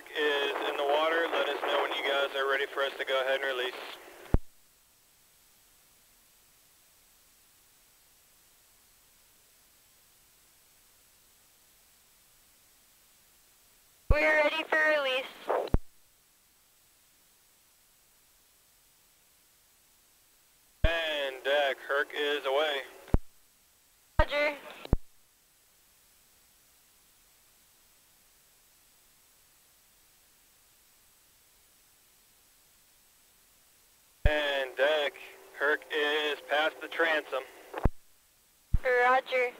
Is in the water. Let us know when you guys are ready for us to go ahead and release. We're ready for release. And deck, Herc is away. Roger. And deck, Herc is past the transom. Roger.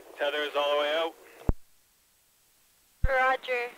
Deck, all the way out. Roger.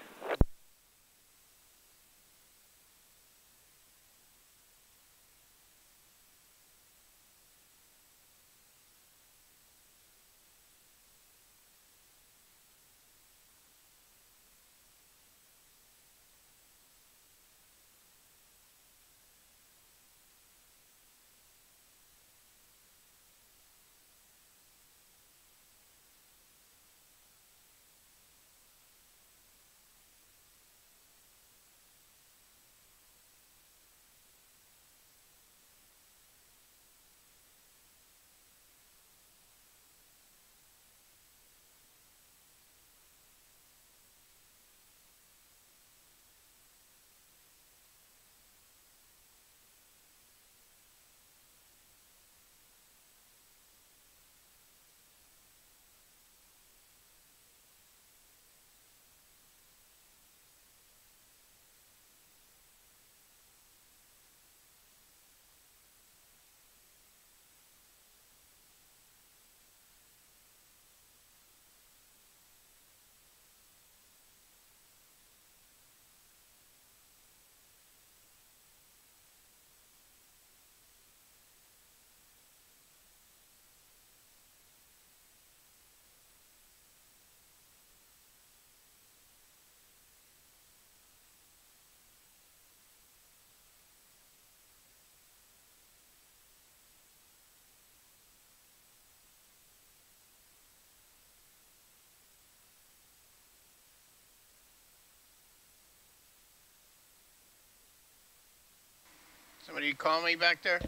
Somebody call me back there?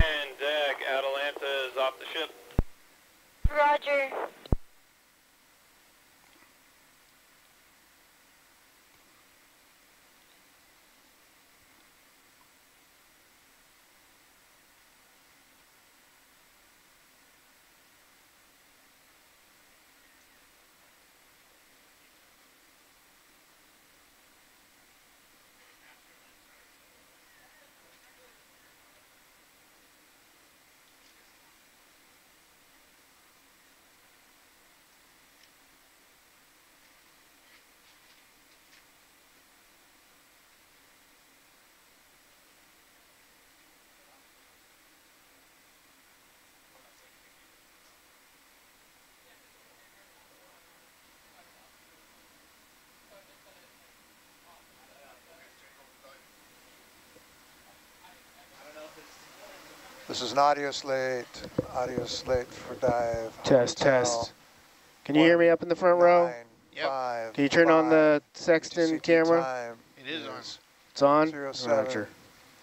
And deck, Atalanta is off the ship. Roger. This is an audio slate, audio slate for dive. Test, Hotel test. Can you hear me up in the front row? Yep. five, Can you turn on the Sexton camera? time It is on. It's on? Zero seven. Roger.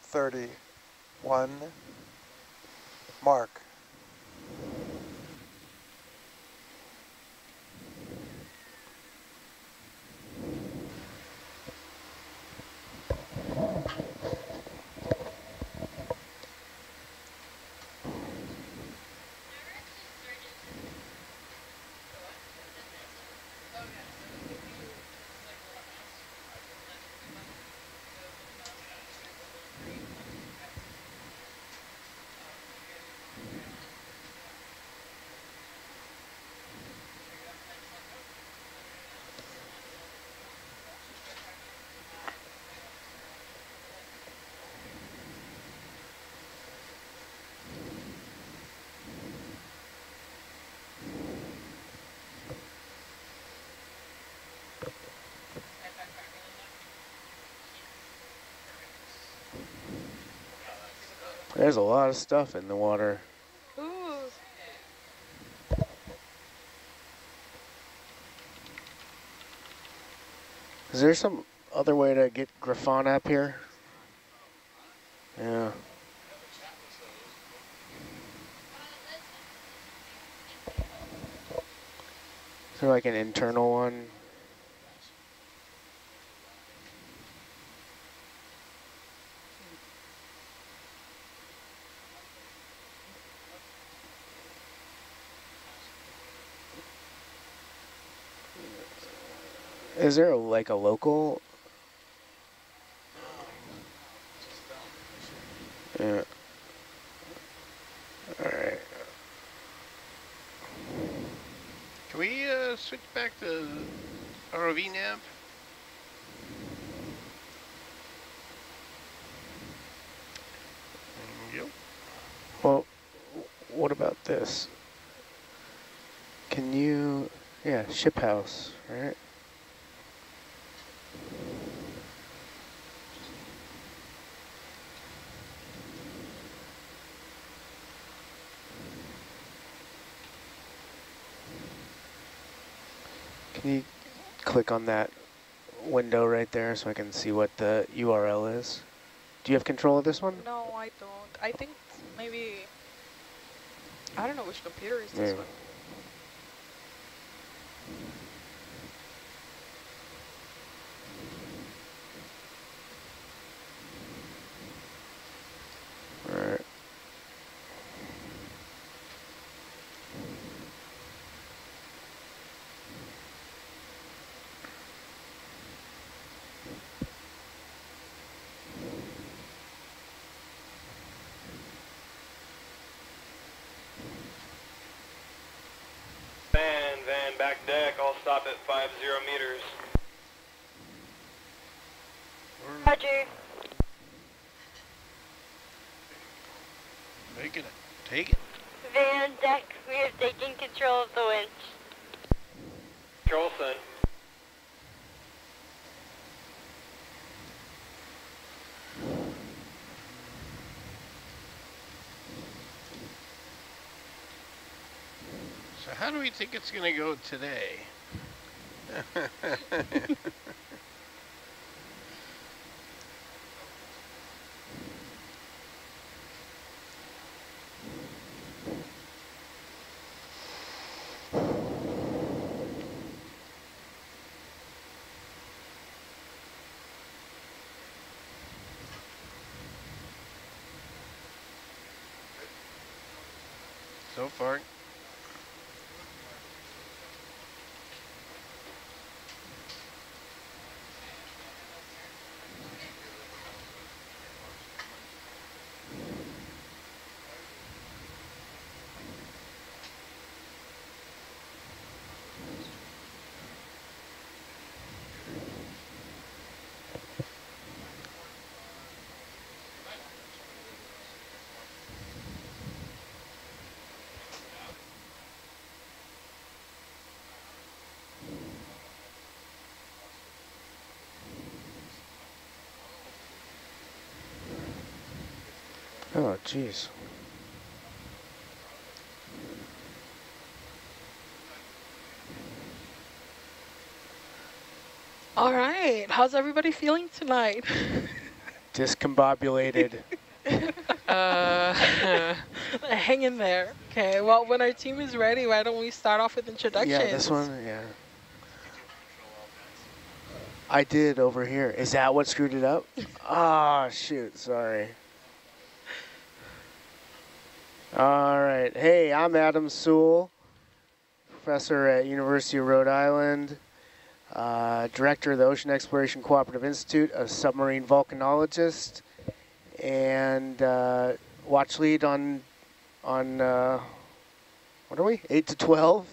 31, mark. There's a lot of stuff in the water. Ooh. Is there some other way to get Grafana up here? Yeah. Is there like an internal one? Is there a, like a local? Yeah. All right. Can we uh, switch back to ROV nav? Yep. Well, what about this? Can you, yeah, ship house, right? Can you click on that window right there so I can see what the URL is? Do you have control of this one? No, I don't. I think maybe, I don't know which computer is this Yeah. one. All right. Van, van, back deck. I'll stop at 50 meters. Roger. Take it. Take it. Van deck, we are taking control of the winch. Charleston. So how do we think it's going to go today? so far, Oh, jeez. All right, how's everybody feeling tonight? Discombobulated. uh, hang in there. Okay, well, when our team is ready, why don't we start off with introductions? yeah, this one, yeah. I did over here. Is that what screwed it up? Ah, shoot, sorry. All right. Hey, I'm Adam Soule, professor at University of Rhode Island, uh, director of the Ocean Exploration Cooperative Institute, a submarine volcanologist, and uh, watch lead on, on uh, what are we, 8 to 12?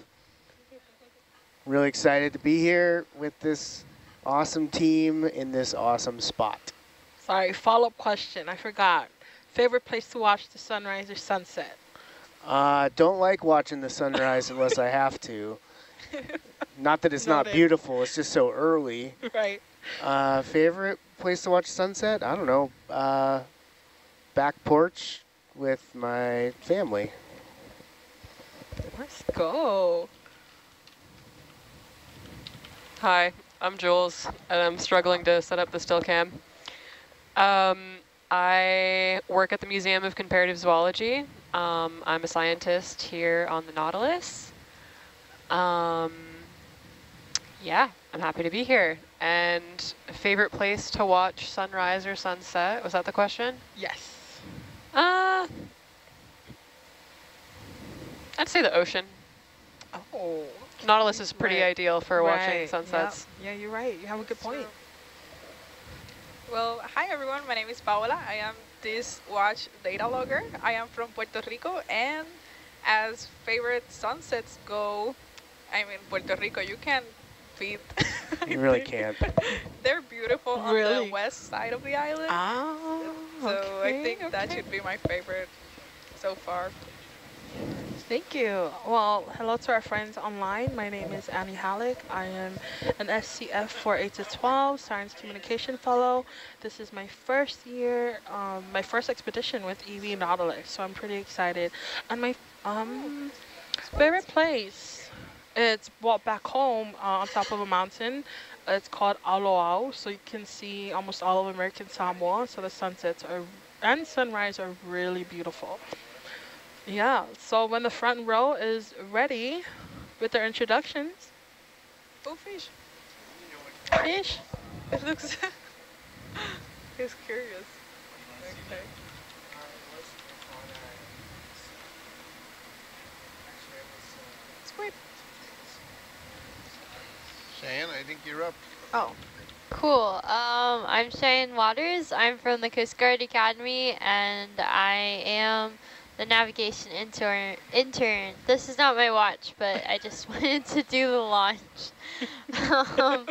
Really excited to be here with this awesome team in this awesome spot. Sorry, follow-up question. I forgot. Favorite place to watch the sunrise or sunset? Uh, don't like watching the sunrise unless I have to. Not that it's not Noted. beautiful, it's just so early. right. Uh, favorite place to watch sunset? I don't know. Uh, back porch with my family. Let's go. Hi, I'm Jules, and I'm struggling to set up the still cam. Um, I work at the Museum of Comparative Zoology. Um, I'm a scientist here on the Nautilus. Um, yeah, I'm happy to be here. And favorite place to watch sunrise or sunset? Was that the question? Yes. Uh, I'd say the ocean. Oh. Nautilus is pretty Right. ideal for watching sunsets. Yeah. yeah, you're right. You have a good point. Well, hi everyone, my name is Paola. I am this watch data logger. I am from Puerto Rico and as favorite sunsets go, I mean Puerto Rico, you can't beat. You really can't. They're beautiful on the west side of the island. Ah, so I okay, think that should be my favorite so far. Thank you. Well, hello to our friends online. My name is Annie Halleck. I am an SCF for 8 to 12 Science Communication Fellow. This is my first year, um, my first expedition with EV Nautilus, so I'm pretty excited. And my um, favorite place, it's well, back home uh, on top of a mountain. It's called Aoloau, so you can see almost all of American Samoa. So the sunsets are and sunrise are really beautiful. Yeah, so when the front row is ready with their introductions, Oh, fish. fish. It looks. He's curious. Okay. Squid. Cheyenne, I think you're up. Oh. Cool. Um, I'm Cheyenne Waters. I'm from the Coast Guard Academy, and I am the navigation intern. Intern. This is not my watch, but I just wanted to do the launch. um,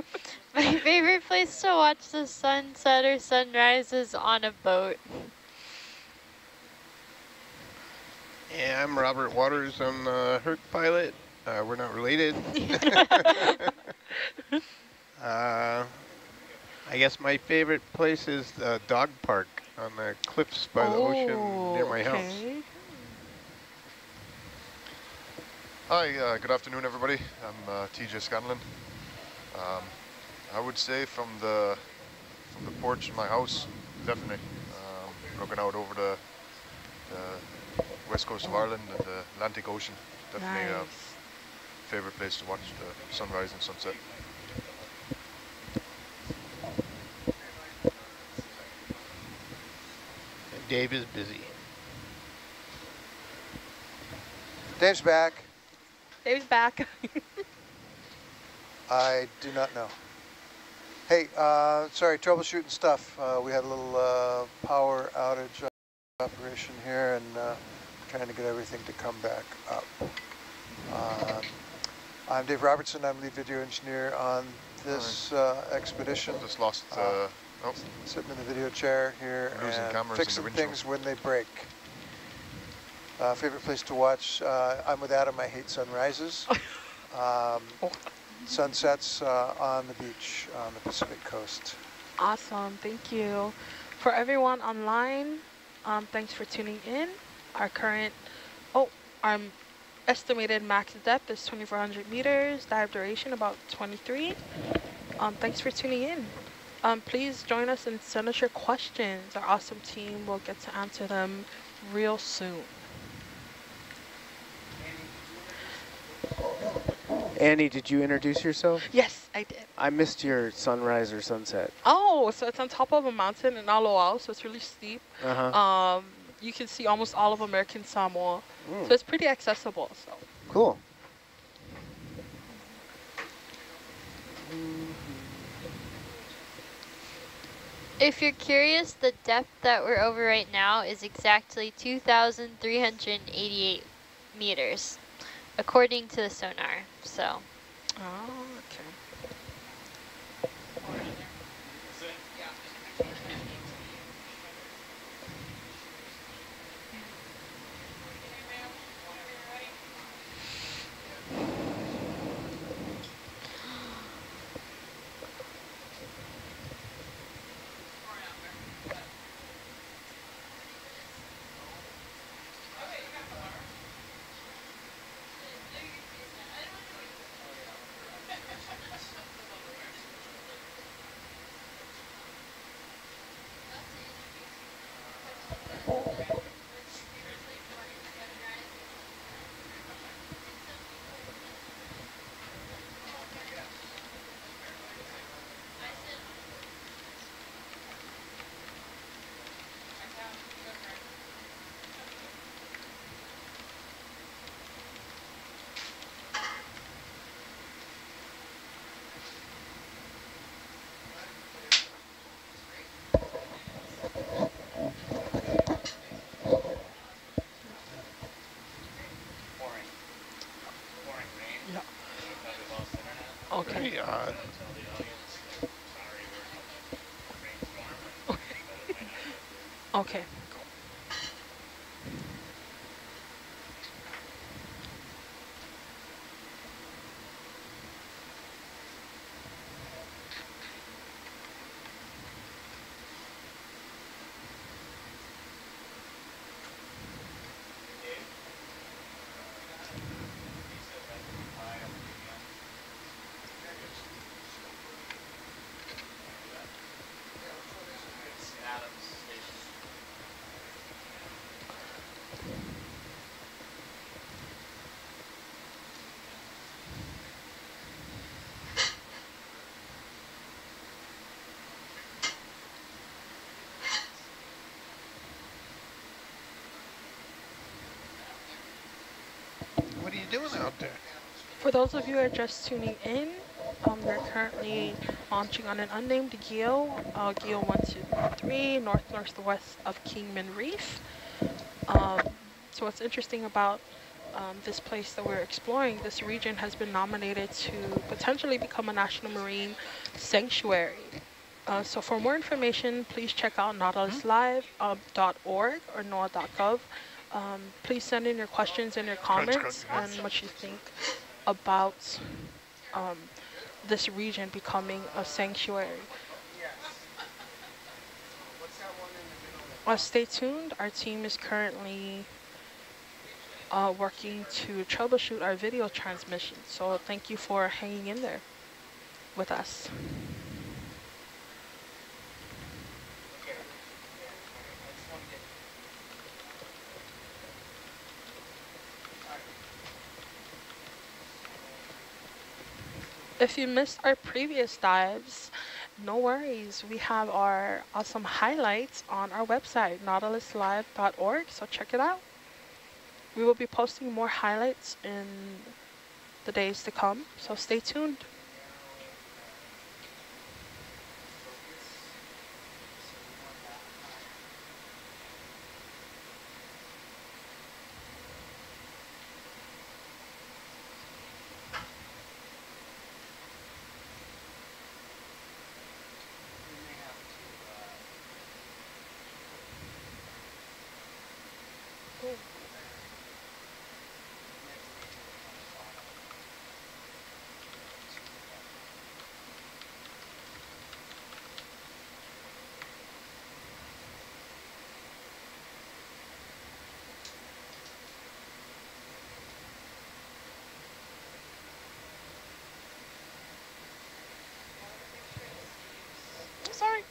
my favorite place to watch the sunset or sunrise is on a boat. Yeah, I'm Robert Waters. I'm the Herc pilot. Uh, we're not related. uh, I guess my favorite place is the dog park on the cliffs by the ocean near my house. Oh, okay. Hi, uh, good afternoon, everybody. I'm uh, TJ Scanlon. Um, I would say from the from the porch in my house, definitely um, looking out over the, the west coast of Ireland and the Atlantic Ocean. Definitely a favorite place to watch the sunrise and sunset. Dave is busy. Dave's back. Dave's back. I do not know. Hey, uh, sorry, troubleshooting stuff. Uh, we had a little uh, power outage operation here and uh, trying to get everything to come back up. Um, I'm Dave Robertson. I'm lead video engineer on this uh, expedition. Just lost. Uh, Uh, oh, Sitting in the video chair here We're losing and cameras in the fixing things when they break. Uh, favorite place to watch? Uh, I'm with Adam. I hate sunrises. Um, sunsets uh, on the beach on the Pacific coast. awesome. Thank you. For everyone online, um, thanks for tuning in. Our current, oh, our estimated max depth is 2,400 meters. Dive duration about 23. Um, thanks for tuning in. Um, please join us and send us your questions. Our awesome team will get to answer them real soon. Annie, did you introduce yourself? Yes, I did. I missed your sunrise or sunset. Oh, so it's on top of a mountain in Aoloau, so it's really steep. Uh-huh. Um, you can see almost all of American Samoa, Mm, so it's pretty accessible. So cool. If you're curious, the depth that we're over right now is exactly 2,388 meters, according to the sonar. So, Oh, okay. Doing out there? For those of you who are just tuning in, um, they're currently launching on an unnamed guyot, uh, guyot 123, north northwest of Kingman Reef. Um, so what's interesting about um, this place that we're exploring, this region has been nominated to potentially become a national marine sanctuary. Uh, so for more information, please check out nautiluslive.org uh, or NOAA.gov. Um, please send in your questions and your comments and what you think about um, this region becoming a sanctuary. Uh, stay tuned. Our team is currently uh, working to troubleshoot our video transmission. So thank you for hanging in there with us. If you missed our previous dives, no worries. We have our awesome highlights on our website, nautiluslive.org, so check it out. We will be posting more highlights in the days to come, so stay tuned. sorry.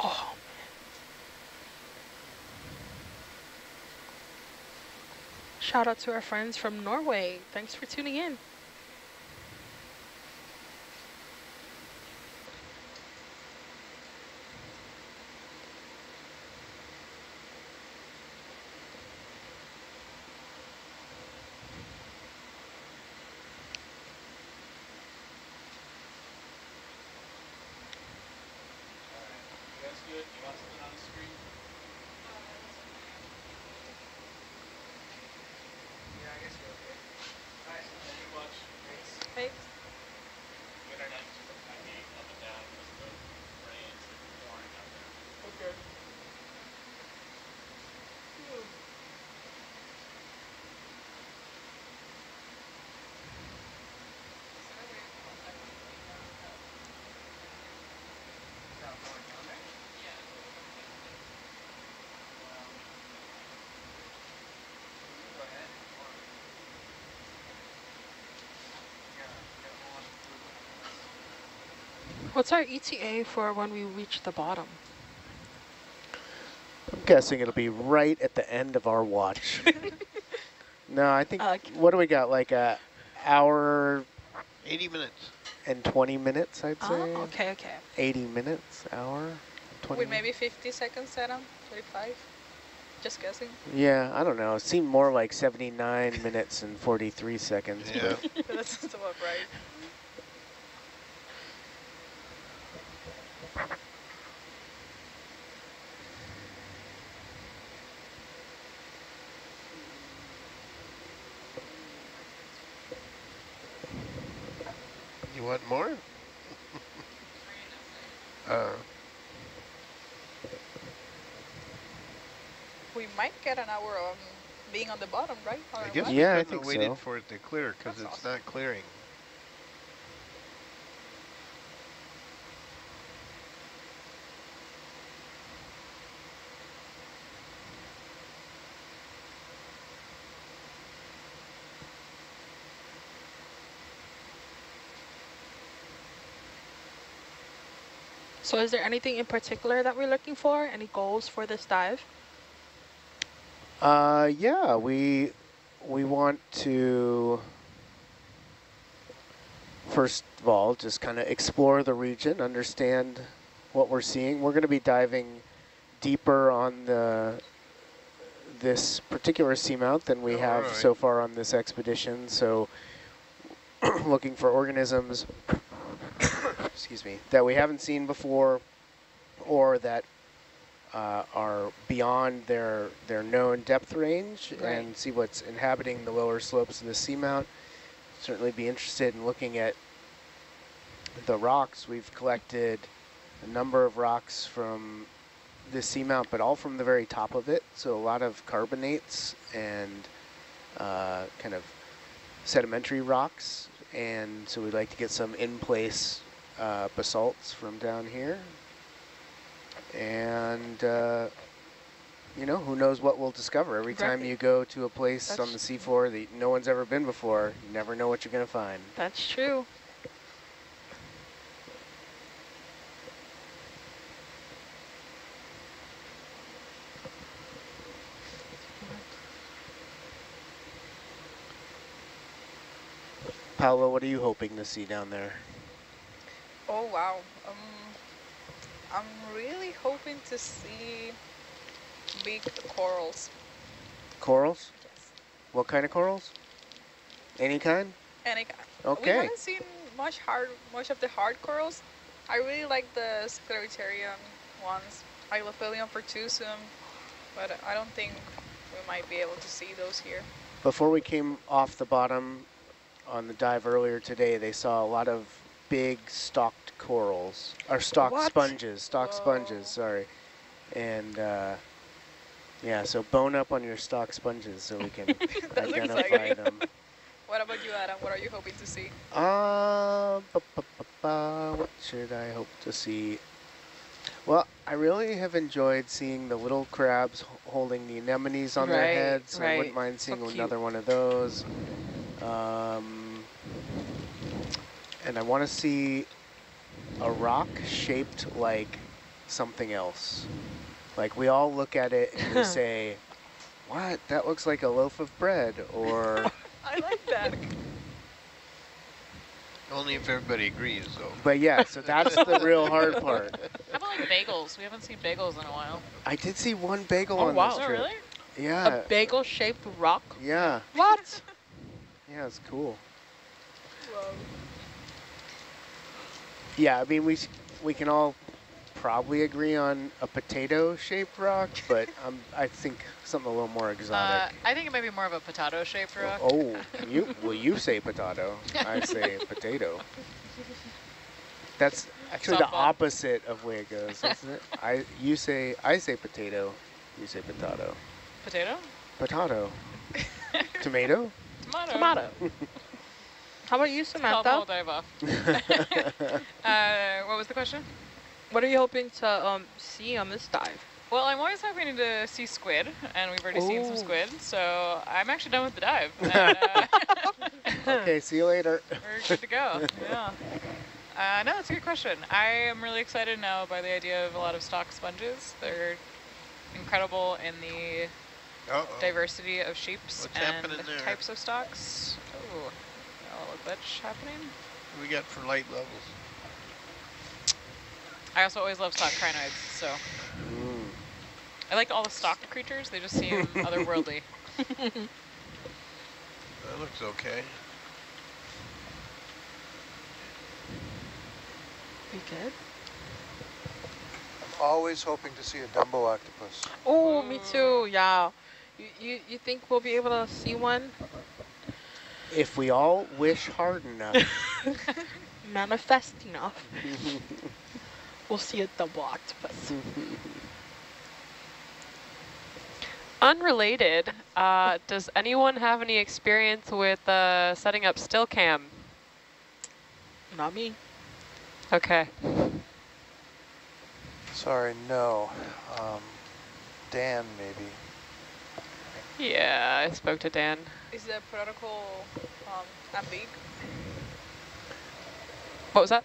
Oh. Shout out to our friends from Norway. Thanks for tuning in. What's our ETA for when we reach the bottom? I'm guessing it'll be right at the end of our watch. no, I think, uh, what do we got, like a hour? 80 minutes. And 20 minutes, I'd say. Oh, okay, okay. 80 minutes, hour, 20 With maybe 50 seconds, Adam, 25? Just guessing. Yeah, I don't know. It seemed more like 79 minutes and 43 seconds. Yeah. That's about right. want more? uh, We might get an hour of being on the bottom, right? Or I guess we Yeah, I couldn't think waited so. for it to clear because it's awesome. not clearing. So is there anything in particular that we're looking for? Any goals for this dive? Uh, yeah, we we want to first of all just kind of explore the region, understand what we're seeing. We're going to be diving deeper on the this particular seamount than we Oh, have alright. so far on this expedition. So looking for organisms, excuse me, that we haven't seen before, or that uh, are beyond their their known depth range Right. and see what's inhabiting the lower slopes of the seamount. Certainly be interested in looking at the rocks. We've collected a number of rocks from the seamount, but all from the very top of it. So a lot of carbonates and uh, kind of sedimentary rocks. And so we'd like to get some in-place uh, basalts from down here. And, uh, you know, who knows what we'll discover. Every time Right. you go to a place on That's- the seafloor that no one's ever been before, you never know what you're going to find. That's true. Paola, what are you hoping to see down there? Oh wow. Um, I'm really hoping to see big corals. Corals? Yes. What kind of corals? Any kind? And it, we haven't seen much hard, much of the hard corals. I really like the scleractinian ones, Hylophilium pertusum, but I don't think we might be able to see those here. Before we came off the bottom on the dive earlier today, they saw a lot of big stalked corals, or stock What? sponges, stock Whoa. sponges, sorry. And uh, yeah, so bone up on your stock sponges so we can identify exciting. them. What about you, Adam? What are you hoping to see? Uh, ba, ba, ba, ba, what should I hope to see? Well, I really have enjoyed seeing the little crabs holding the anemones on their Right, heads. I wouldn't mind seeing cute. another one of those. Um, and I want to see a rock shaped like something else. Like we all look at it and we say, what? That looks like a loaf of bread. Or, I like that. Only if everybody agrees, though. but yeah, so that's the real hard part. How about like bagels? We haven't seen bagels in a while. I did see one bagel Oh, on wow. this Oh, trip. really? Yeah, A bagel-shaped rock? yeah, What? yeah, it's cool. Whoa. Yeah, I mean we we can all probably agree on a potato-shaped rock, but um, I think something a little more Uh, exotic. I think it might be more of a potato-shaped rock. oh, you well you say potato, I say potato. That's actually the opposite of way it goes, isn't it? I you say I say potato, you say potato. Potato? Potato. Tomato? Tomato. Tomato. How about you, Called whole Samantha? dive off. Uh, what was the question? What are you hoping to um, see on this dive? Well, I'm always hoping to see squid, and we've already seen some squid, so I'm actually done with the dive. And, uh, okay, see you later. we're good to go. Yeah. Uh, no, that's a good question. I am really excited now by the idea of a lot of stock sponges. They're incredible in the Uh-oh. diversity of shapes What's and types of stocks. Oh, a glitch happening. What we got for light levels? I also always love stock crinoids, so Mm. I like all the stock creatures. They just seem otherworldly. That looks okay. We good? I'm always hoping to see a Dumbo octopus. Oh, me too. Yeah. You, you you think we'll be able to see one? If we all wish hard enough, manifest enough, we'll see a Dumbo octopus. Unrelated, uh, does anyone have any experience with uh, setting up still cam? Not me. Okay. Sorry, no. Um, Dan, maybe. Yeah, I spoke to Dan. Is the protocol um, ambig? What was that?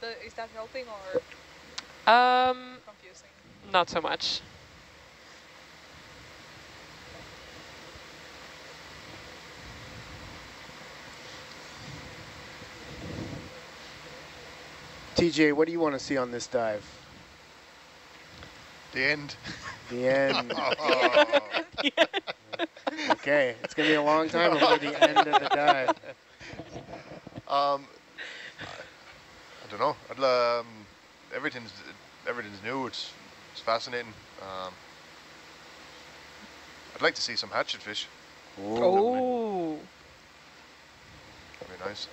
The, is that helping or Um, confusing? not so much. TJ, what do you want to see on this dive? The end. The end. Oh. okay, it's going to be a long time before the end of the dive. Um, I don't know. I'd, um, everything's everything's new. It's it's fascinating. Um, I'd like to see some hatchet fish. Oh. That'd be nice.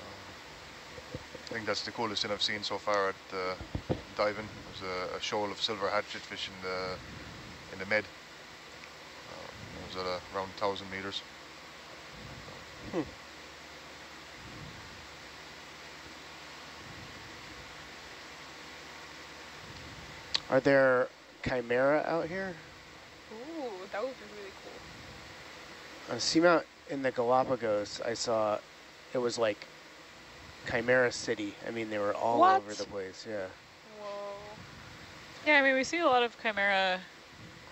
Um, I think that's the coolest thing I've seen so far at uh, diving. There's a, a shoal of silver hatchet fish in the in the med. It was at around 1,000 meters. Hmm. Are there chimera out here? Ooh, that would be really cool. On Seamount in the Galapagos, I saw it was like Chimera City. I mean, they were all What? over the place. Yeah. Whoa. Yeah, I mean, we see a lot of chimera.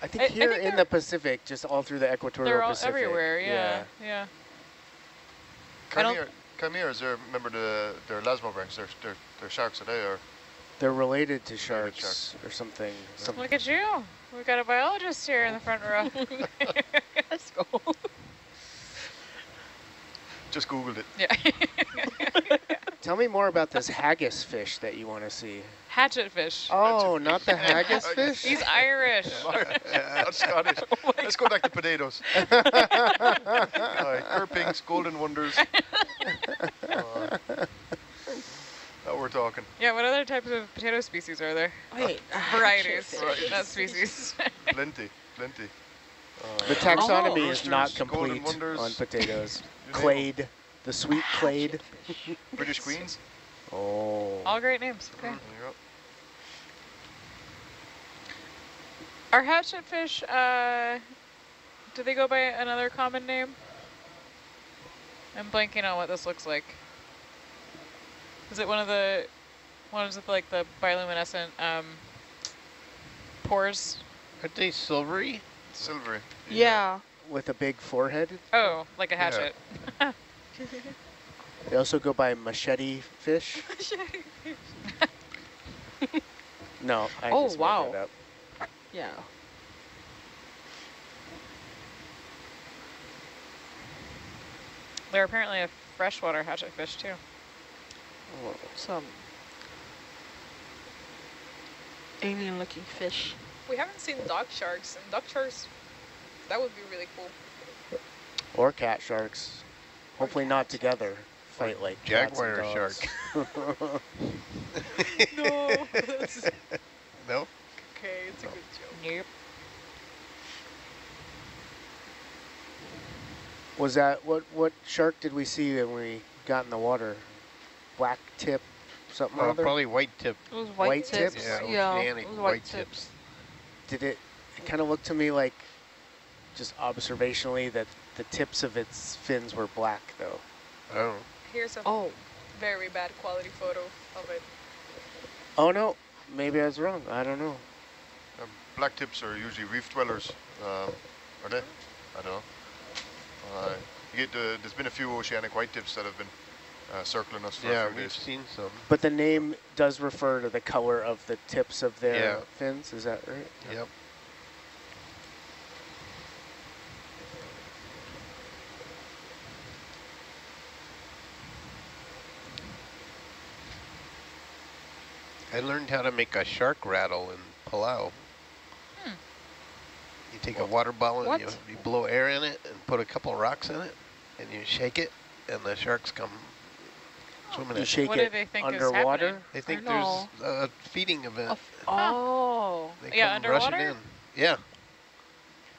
I think I- I here think in the Pacific, just all through the equatorial They're all Pacific. everywhere. Yeah, yeah. I don't- Chimera, chimeras are remember the they're elasmobranchs. They're they're they're sharks, are they? Or They're related to Related sharks, sharks. or something. Some, Look at you. We've got a biologist here in the front row. Let's go. just googled it. yeah. tell me more about this haggis fish that you want to see. Hatchet fish. Oh, not the haggis fish? He's Irish. Not Scottish. Let's go back to potatoes. Alright, Kerr's Pinks, Golden Wonders. Uh, now we're talking. Yeah, what other types of potato species are there? Wait. Varieties, Varieties. not species. Plenty, plenty. Uh, The taxonomy Oh. is not complete on potatoes. you name 'em. Clade, the sweet clade. British Queens. Oh. All great names. Okay. There you go. Are hatchet fish, uh, do they go by another common name? I'm blanking on what this looks like. Is it one of the ones with like the bioluminescent um, pores? Aren't they silvery? Silvery. Yeah. With a big forehead. Oh, like a Yeah. hatchet. They also go by machete fish. No, I Oh, just made wow. that up. Yeah. They're apparently a freshwater hatchet fish too. Some alien looking fish. We haven't seen dog sharks, and dog sharks, that would be really cool. Or cat sharks. Hopefully not together. Fight like cats and Jaguar dogs. shark. No, No? okay. It's a good joke. Nope. Was that what? What shark did we see when we got in the water? Black tip, something or Oh, other. probably white tip. It was White white, tips? tips. Yeah, Yeah, oceanic it was white white tips. tips. Did it? It kind of looked to me like, just observationally, that the tips of its fins were black, though. Oh. Here's a Oh, very bad quality photo of it. Oh no, maybe I was wrong. I don't know. Um, black tips are usually reef dwellers, um, are they? I don't know. Uh, get the, there's been a few oceanic white tips that have been uh, circling us for Yeah, a few we've days. seen some. But the name does refer to the color of the tips of their Yeah. fins. Is that right? Yep. I learned how to make a shark rattle in Palau. Hmm. You take a water bottle and you, you blow air in it and put a couple rocks in it and you shake it and the sharks come swimming You at. shake What do it they think is underwater. They think know. there's a feeding event. Oh. They Yeah, come rushing underwater? in. Yeah.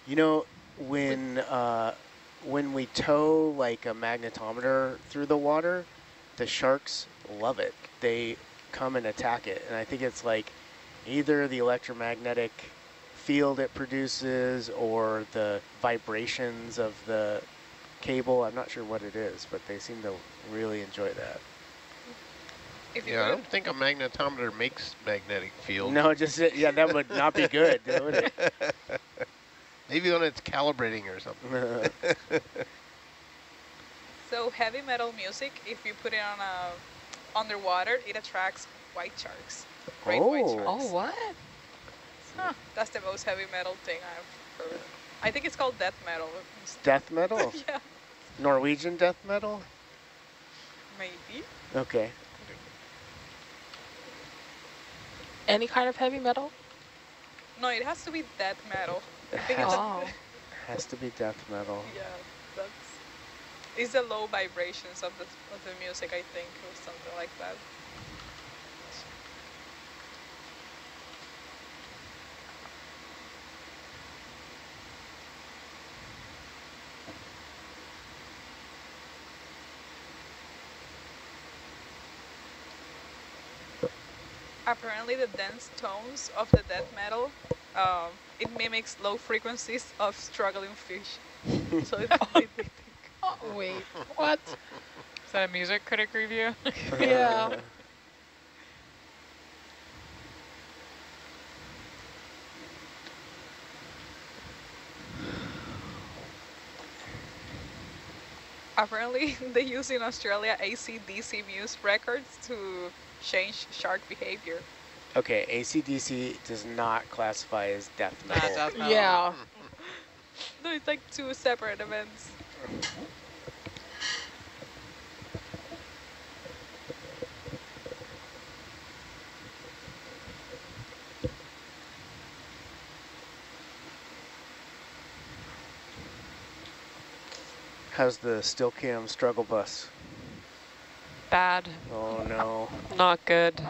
You know, when uh, when we tow like a magnetometer through the water, the sharks love it. They come and attack it, and I think it's like either the electromagnetic field it produces or the vibrations of the cable. I'm not sure what it is, but they seem to really enjoy that. If Yeah, I don't think a magnetometer makes magnetic field. No, just uh, yeah, that would not be good, would it? Maybe when it's calibrating or something. So heavy metal music, if you put it on a underwater, it attracts white sharks. Great white Oh. sharks. Oh, what? Huh, that's the most heavy metal thing I've heard. I think it's called death metal. It's- death metal, yeah, Norwegian death metal. maybe. Okay. Any kind of heavy metal? No, it has to be death metal. I It think has, it's Oh. has to be death metal. yeah, that's it's the low vibrations of the of the music, I think, or something like that. Apparently, the dense tones of the death metal, um, it mimics low frequencies of struggling fish. so it, it, wait. What? Is that a music critic review? Yeah. Apparently, they use in Australia ACDC Muse records to change shark behavior. Okay, ACDC does not classify as death Nah, metal. death metal. Yeah. No, it's like two separate events. How's the still cam struggle bus? Bad. Oh no. Not good.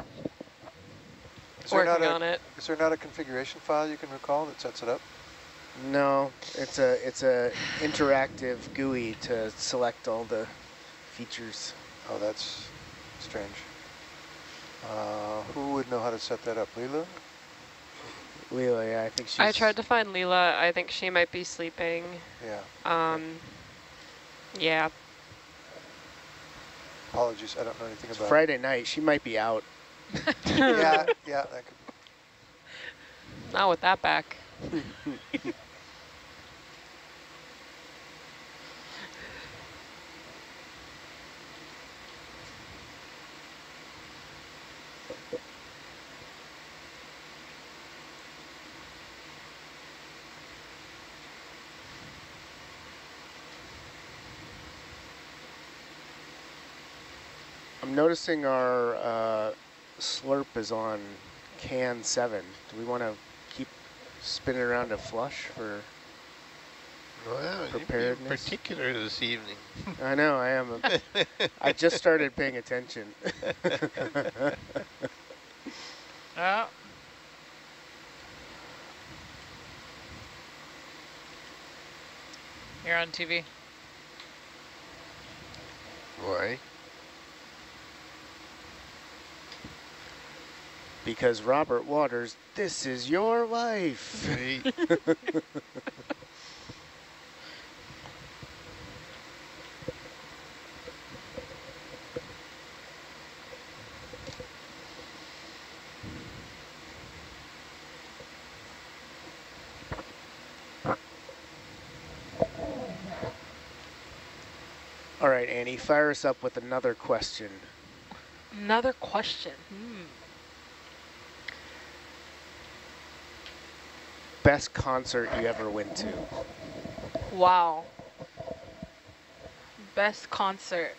Is there, not Working a, on it. is there not a configuration file you can recall that sets it up? No, it's a it's a interactive GUI to select all the features. Oh, that's strange. Uh, who would know how to set that up? Leela? Leela, yeah, I think she's. I tried to find Leela. I think she might be sleeping. Yeah. Um, yeah. Apologies, I don't know anything It's about Friday night. She might be out. Yeah, yeah, that could Not with that back. I'm noticing our uh, slurp is on can seven. Do we want to keep spinning around to flush for? Wow, you're Preparedness. particular this evening. I know I am. A, I just started paying attention. Oh. You're on TV. Why? Because Robert Waters, this is your. Hey, All right, Annie, fire us up with another question. Another question. Hmm. Best concert you ever went to? Wow. Best concert.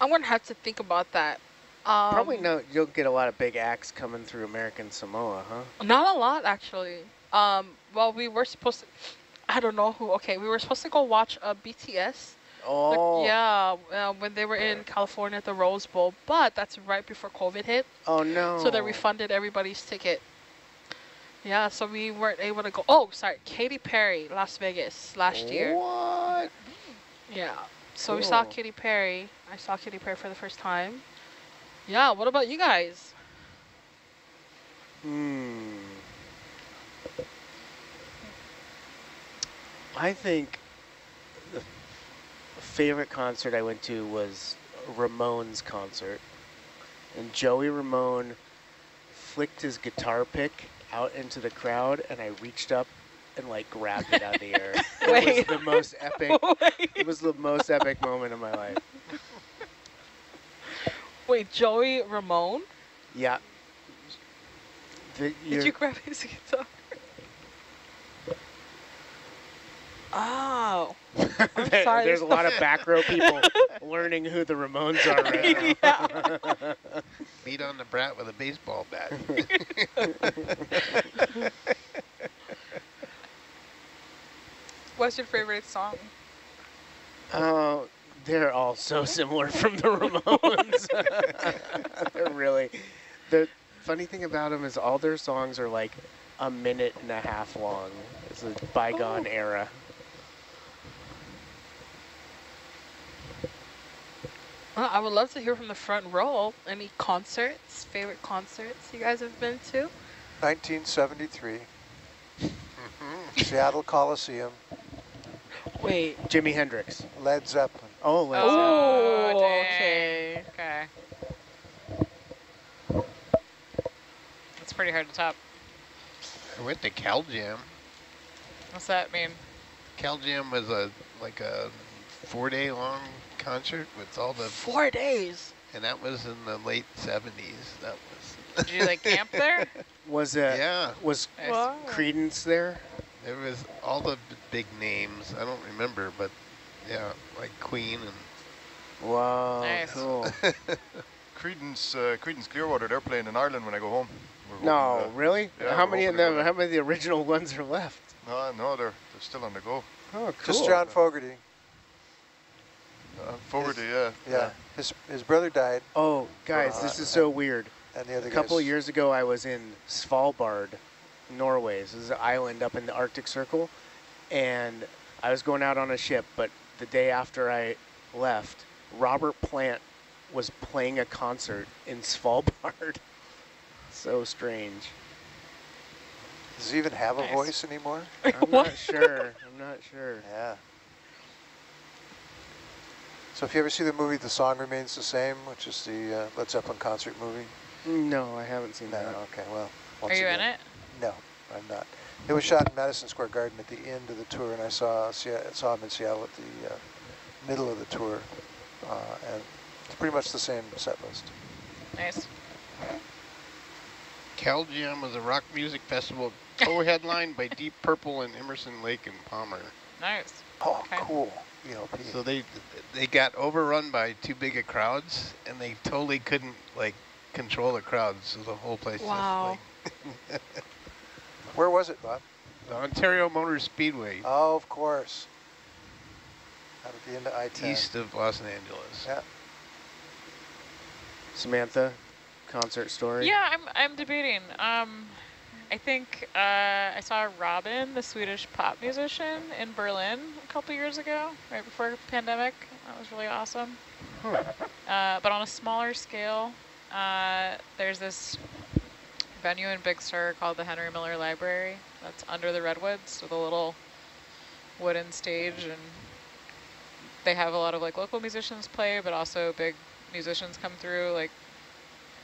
I'm gonna have to think about that. Um, Probably no. You'll get a lot of big acts coming through American Samoa, huh? Not a lot, actually. Um, well, we were supposed to. I don't know who. Okay, we were supposed to go watch uh, BTS Oh. yeah, uh, when they were in California at the Rose Bowl, but that's right before COVID hit. Oh no. So they refunded everybody's ticket. Yeah, so we weren't able to go. Oh, sorry, Katy Perry, Las Vegas last year. What? Yeah. So we saw Katy Perry. I saw Katy Perry for the first time. Yeah, what about you guys? Hmm. I think the favorite concert I went to was Ramone's concert. And Joey Ramone flicked his guitar pick out into the crowd and I reached up and like grabbed it out of the air. It was the most epic it was the most epic moment of my life. Wait, Joey Ramone? Yeah. The- Did you grab his guitar? Oh. I'm There- sorry, There's there's a lot of back row people learning who the Ramones are right now. Beat on the brat with a baseball bat. What's your favorite song? Oh, they're all so similar from the Ramones. they're really. The funny thing about them is all their songs are like a minute and a half long. It's a bygone Oh. era. Well, I would love to hear from the front row. Any concerts, favorite concerts you guys have been to? 1973, mm-hmm. Seattle Coliseum, Wait. Jimi Hendrix. Led Zeppelin. Oh, Led Zeppelin. Oh, dang. okay. Okay. That's pretty hard to top. I went to Cal Jam. What's that mean? Cal Jam was a like a four day long concert with all the Four days. and that was in the late seventies. That was Did you like camp there? Was it? yeah. was Nice. Wow. Creedence there? There was all the b- big names. I don't remember, but yeah, like Queen and Wow, Nice. cool. Creedence, uh, Creedence Clearwater, they're playing in Ireland when I go home. We're No, hoping to- really? yeah, how many of hoping to go them? How many of the original ones are left? No, no, they're, they're still on the go. Oh, cool. Just John Fogerty. Uh, Fogerty, yeah. Yeah. His his brother died, Oh, guys, this is so weird. and the other A couple guys. years ago, I was in Svalbard, Norway. This is an island up in the Arctic Circle, and I was going out on a ship. But the day after I left, Robert Plant was playing a concert in Svalbard. so strange. Does he even have a Nice. voice anymore? I'm not sure. I'm not sure. Yeah. So if you ever see the movie The Song Remains the Same, which is the uh, Led Zeppelin concert movie, No, I haven't seen no, that. okay, well. Are once you in it? No, I'm not. It was shot in Madison Square Garden at the end of the tour, and I saw saw him in Seattle at the uh, middle of the tour, uh, and it's pretty much the same set list. Nice. Cal Jam was a rock music festival co-headlined by Deep Purple and Emerson Lake and Palmer. Nice. Oh, Okay. cool. ELP. So they they got overrun by too big of crowds, and they totally couldn't like control the crowds. So the whole place Wow. just like Where was it, Bob? the Ontario Motor Speedway, Oh, of course. Out at the end of I-10. east of Los Angeles. Yeah. Samantha, concert story. Yeah, I'm I'm debating. Um, I think uh, I saw Robyn, the Swedish pop musician, in Berlin a couple years ago, right before the pandemic. That was really awesome. Huh. Uh, but on a smaller scale, uh, there's this venue in Big Sur called the Henry Miller Library. That's under the redwoods with a little wooden stage, and they have a lot of like local musicians play, but also big musicians come through. Like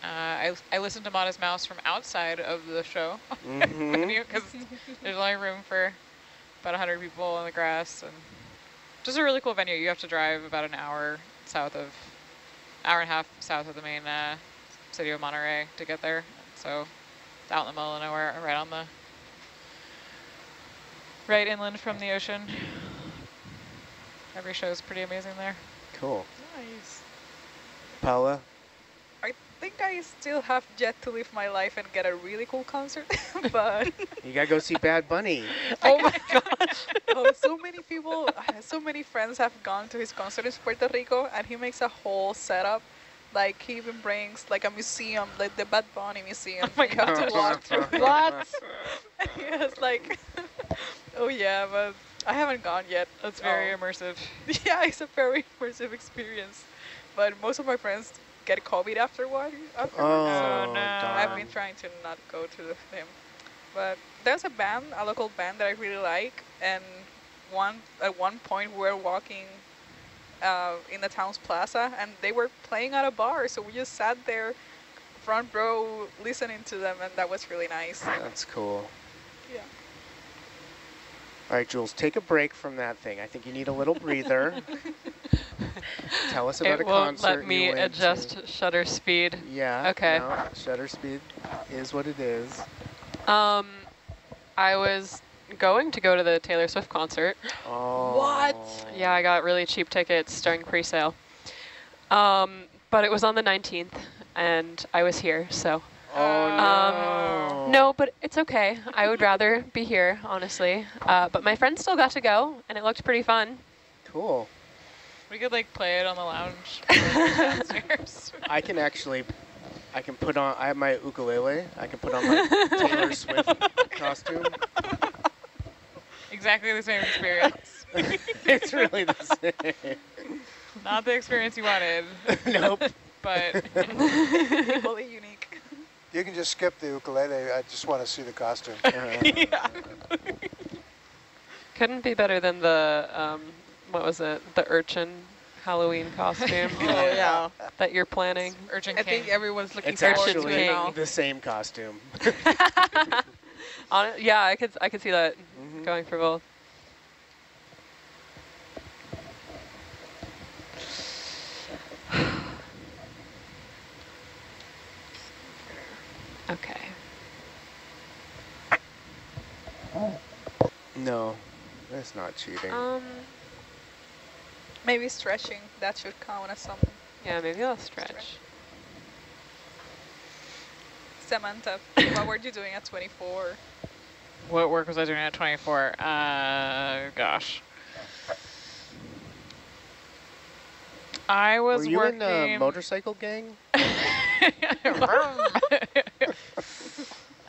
uh, I I listened to Modest Mouse from outside of the show because there's only room for about 100 people on the grass, and just a really cool venue. You have to drive about an hour south of, hour and a half south of the main uh, city of Monterey to get there. So it's out in the middle of nowhere, right on the, right inland from the ocean. Every show is pretty amazing there. Cool. Nice. Paula? Think I still have yet to live my life and get a really cool concert, but You gotta go see Bad Bunny. Oh my gosh. oh, so many people, so many friends have gone to his concert in Puerto Rico, and he makes a whole setup. Like he even brings like a museum, like the Bad Bunny museum. Oh my you have to walk through. it. What? And he has like, oh yeah, but I haven't gone yet. That's very Oh. immersive. Yeah, it's a very immersive experience. But most of my friends get COVID afterward. afterwards, Oh, so no. I've been trying to not go to the him. But there's a band, a local band that I really like, and one at one point we were walking uh, in the town's plaza, and they were playing at a bar, so we just sat there, front row, listening to them, and that was really nice. That's cool. Yeah. All right, Jules, take a break from that thing. I think you need a little breather. Tell us about It a won't let me adjust to. shutter speed. Yeah. Okay. No, shutter speed is what it is. Um, I was going to go to the Taylor Swift concert. Oh. What? Yeah, I got really cheap tickets during pre-sale. Um, but it was on the 19th, and I was here, so. Oh no. Um, No, but it's okay. I would rather be here, honestly. Uh, but my friends still got to go, and it looked pretty fun. Cool. We could like play it on the lounge downstairs. I can actually, I can put on. I have my ukulele. I can put on my Taylor Swift costume. exactly the same experience. it's really the same. Not the experience you wanted, nope. but Equally unique. You can just skip the ukulele. I just want to see the costume. Couldn't be better than the, um, what was it, the urchin Halloween costume Oh yeah. that you're planning. Urgent I King. think everyone's looking it's forward to actually it now. the same costume. On, yeah, I could, I could see that Mhm. going for both. Okay. No, that's not cheating. Um. Maybe stretching. That should count as some. Yeah, maybe I'll stretch. Samantha, what were you doing at 24? What work was I doing at 24? Uh, gosh. I was Were you working. in a motorcycle gang?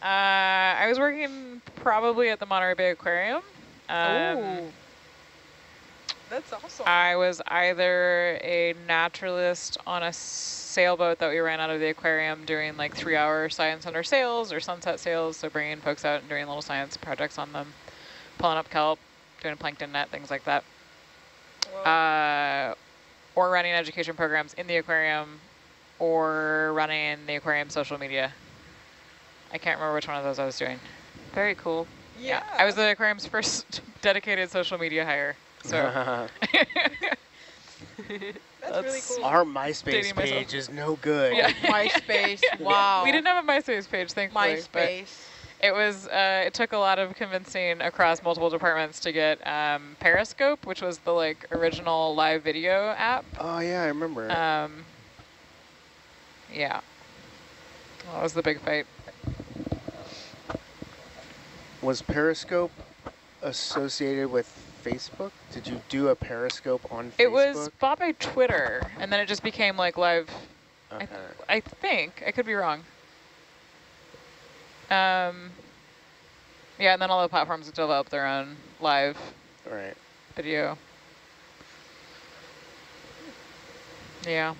Uh, I was working probably at the Monterey Bay Aquarium. Um, Ooh. That's awesome. I was either a naturalist on a sailboat that we ran out of the aquarium doing like three hour science center sails or sunset sails. So bringing folks out and doing little science projects on them, pulling up kelp, doing a plankton net, things like that. Uh, or running education programs in the aquarium or running the aquarium social media. I can't remember which one of those I was doing. Very cool. yeah. I was the aquarium's first dedicated social media hire. So That's, really cool. Our MySpace Dating myself. page is no good. Yeah. MySpace. Wow. we didn't have a MySpace page, thankfully. but MySpace. It was. Uh, it took a lot of convincing across multiple departments to get um, Periscope, which was the like original live video app. Oh yeah, I remember. Um, yeah, that was the big fight. Was Periscope associated with Facebook? Did you do a Periscope on Facebook? It was bought by Twitter, and then it just became like live. Okay. I think I could be wrong. Um, yeah, and then all the platforms developed their own live Right. video. Yeah.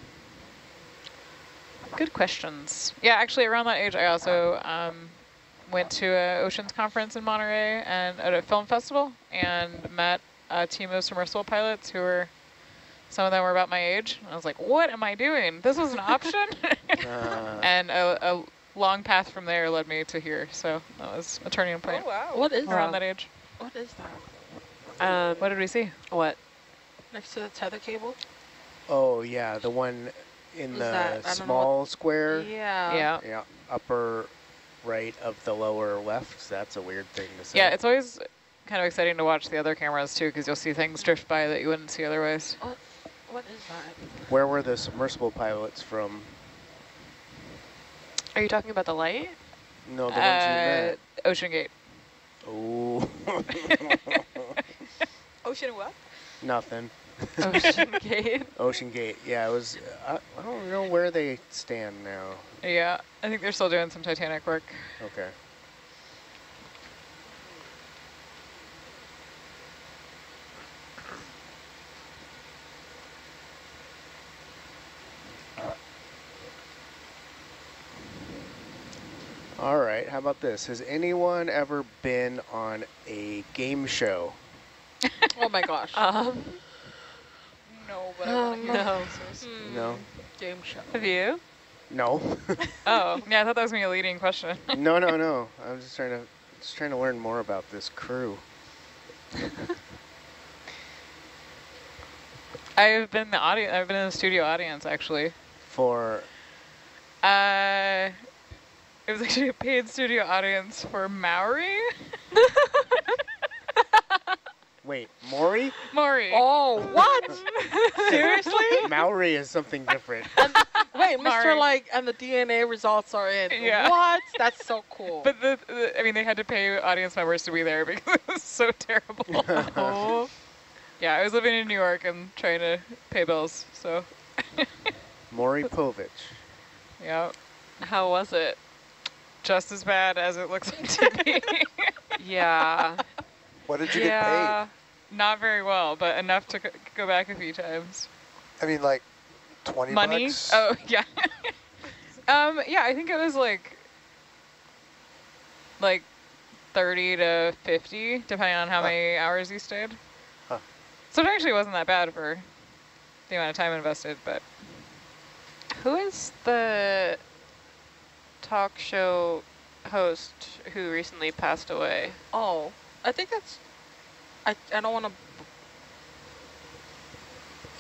Good questions. Yeah, actually around that age I also um, went to an Oceans conference in Monterey and at a film festival and met a team of submersible pilots who were, some of them were about my age. I was like, what am I doing? This was an option? Uh, and a, a long path from there led me to here. So that was a turning point Oh, wow. What is around that? that age. What is that? Um, What did we see? what? Next to the tether cable? oh yeah, the one in Is the that- I don't small square. Yeah. yeah. Yeah, upper right of the lower left. That's a weird thing to say. Yeah, it's always kind of exciting to watch the other cameras too, because you'll see things drift by that you wouldn't see otherwise. What, What is that? Where were the submersible pilots from? Are you talking about the light? No, the ones you Uh, met. Ocean Gate. Oh, Ocean what? nothing. Ocean Gate. Ocean Gate. Yeah, it was. I, I don't know where they stand now. Yeah, I think they're still doing some Titanic work. Okay. All right, how about this? Has anyone ever been on a game show? Oh my gosh. Um, no, but I want to hear no. answers. No? Game show. Have you? No. Oh, yeah, I thought that was gonna be a leading question. no, no, no. I'm just trying to just trying to learn more about this crew. I've been the audience. I've been in the studio audience actually. For Uh, it was actually a paid studio audience for Maury. wait, Maury? Maury. Oh, what? Seriously? Maori is something different. Wait, Mr. Like, and the DNA results are in. Yeah. What? That's so cool. But the, the, I mean, they had to pay audience members to be there because it was so terrible. Oh. yeah, I was living in New York and trying to pay bills, so Maury Povich. yeah, How was it? just as bad as it looks on TV. Yeah. What did you get paid? yeah, not very well, but enough to c- go back a few times. I mean, like 20 Money? bucks? Oh, yeah. um, yeah, I think it was like, like 30 to 50, depending on how Huh. many hours you stayed. Huh. So it actually wasn't that bad for the amount of time invested, but Who is the talk show host who recently passed away? oh, I think that's. I, I don't want to.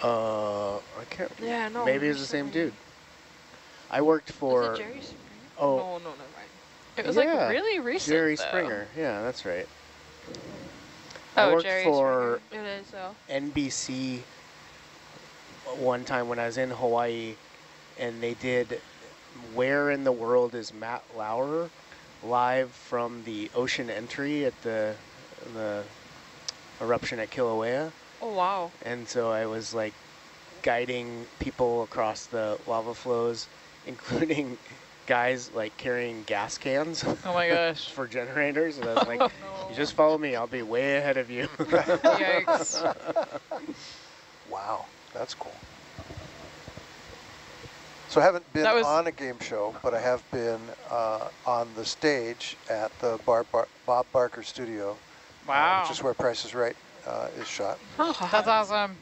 Uh, I can't. Yeah, no. Maybe it's the same dude. I worked for. Jerry Springer? Oh, No, no, never mind. It was Yeah, like really recent. Jerry though. Springer. Yeah, that's right. I Oh, worked Jerry for It is, uh, NBC one time when I was in Hawaii, and they did "Where in the World is Matt Lauer?" live from the ocean entry at the the eruption at Kilauea, oh, wow. and so I was like guiding people across the lava flows, including guys like carrying gas cans oh my gosh. for generators, and I was like, Oh, "You just follow me; I'll be way ahead of you." Yikes. Wow, that's cool. So I haven't been on a game show, but I have been uh, on the stage at the Bar Bar Bob Barker Studio, Wow. which is where Price is Right uh, is shot. Oh, That's awesome.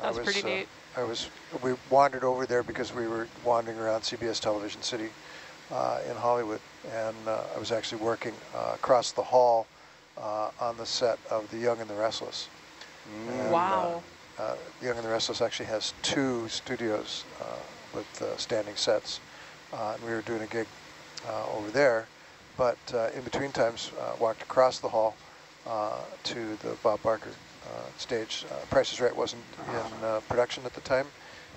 I That's was, pretty uh, neat. I was, we wandered over there because we were wandering around CBS Television City uh, in Hollywood, and uh, I was actually working uh, across the hall uh, on the set of The Young and the Restless. And, uh, Wow. uh, Young and the Restless actually has two studios uh, with uh, standing sets, uh, and we were doing a gig uh, over there. But uh, in between times, uh, walked across the hall uh, to the Bob Barker uh, stage. Uh, Price is Right wasn't in uh, production at the time.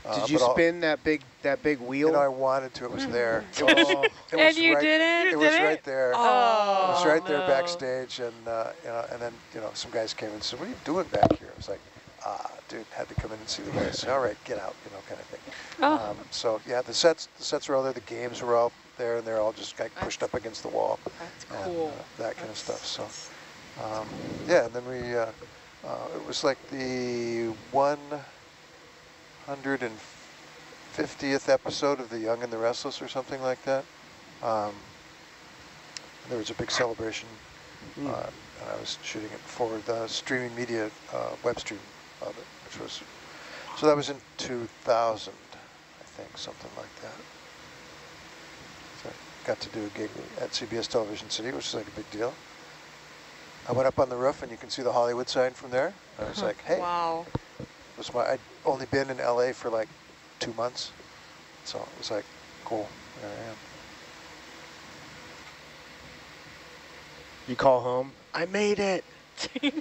uh, Did you spin that big that big wheel? You know, I wanted to. It was there. It Oh. was, it And was you right, didn't? It was right there. Oh, It was right there backstage, and uh, you know, and then you know, some guys came and said, "What are you doing back here?" I was like, "Ah, dude, had to come in and see the guys." All right, get out, you know, kind of thing. Oh. Um, so yeah, the sets, the sets were all there. The games were all there, and they're all just like pushed up against the wall, That's and cool. uh, that kind of stuff. So um, yeah, and then we, uh, uh, it was like the 150th episode of The Young and the Restless or something like that. Um, there was a big celebration, Hmm. uh, and I was shooting it for the streaming media uh, web stream of it, which was, so that was in 2000, I think, something like that. So I got to do a gig at CBS Television City, which is like a big deal. I went up on the roof, and you can see the Hollywood sign from there. I was like, hey, Wow. it was my, I'd only been in LA for like two months. So it was like, cool, there I am. You call home. I made it.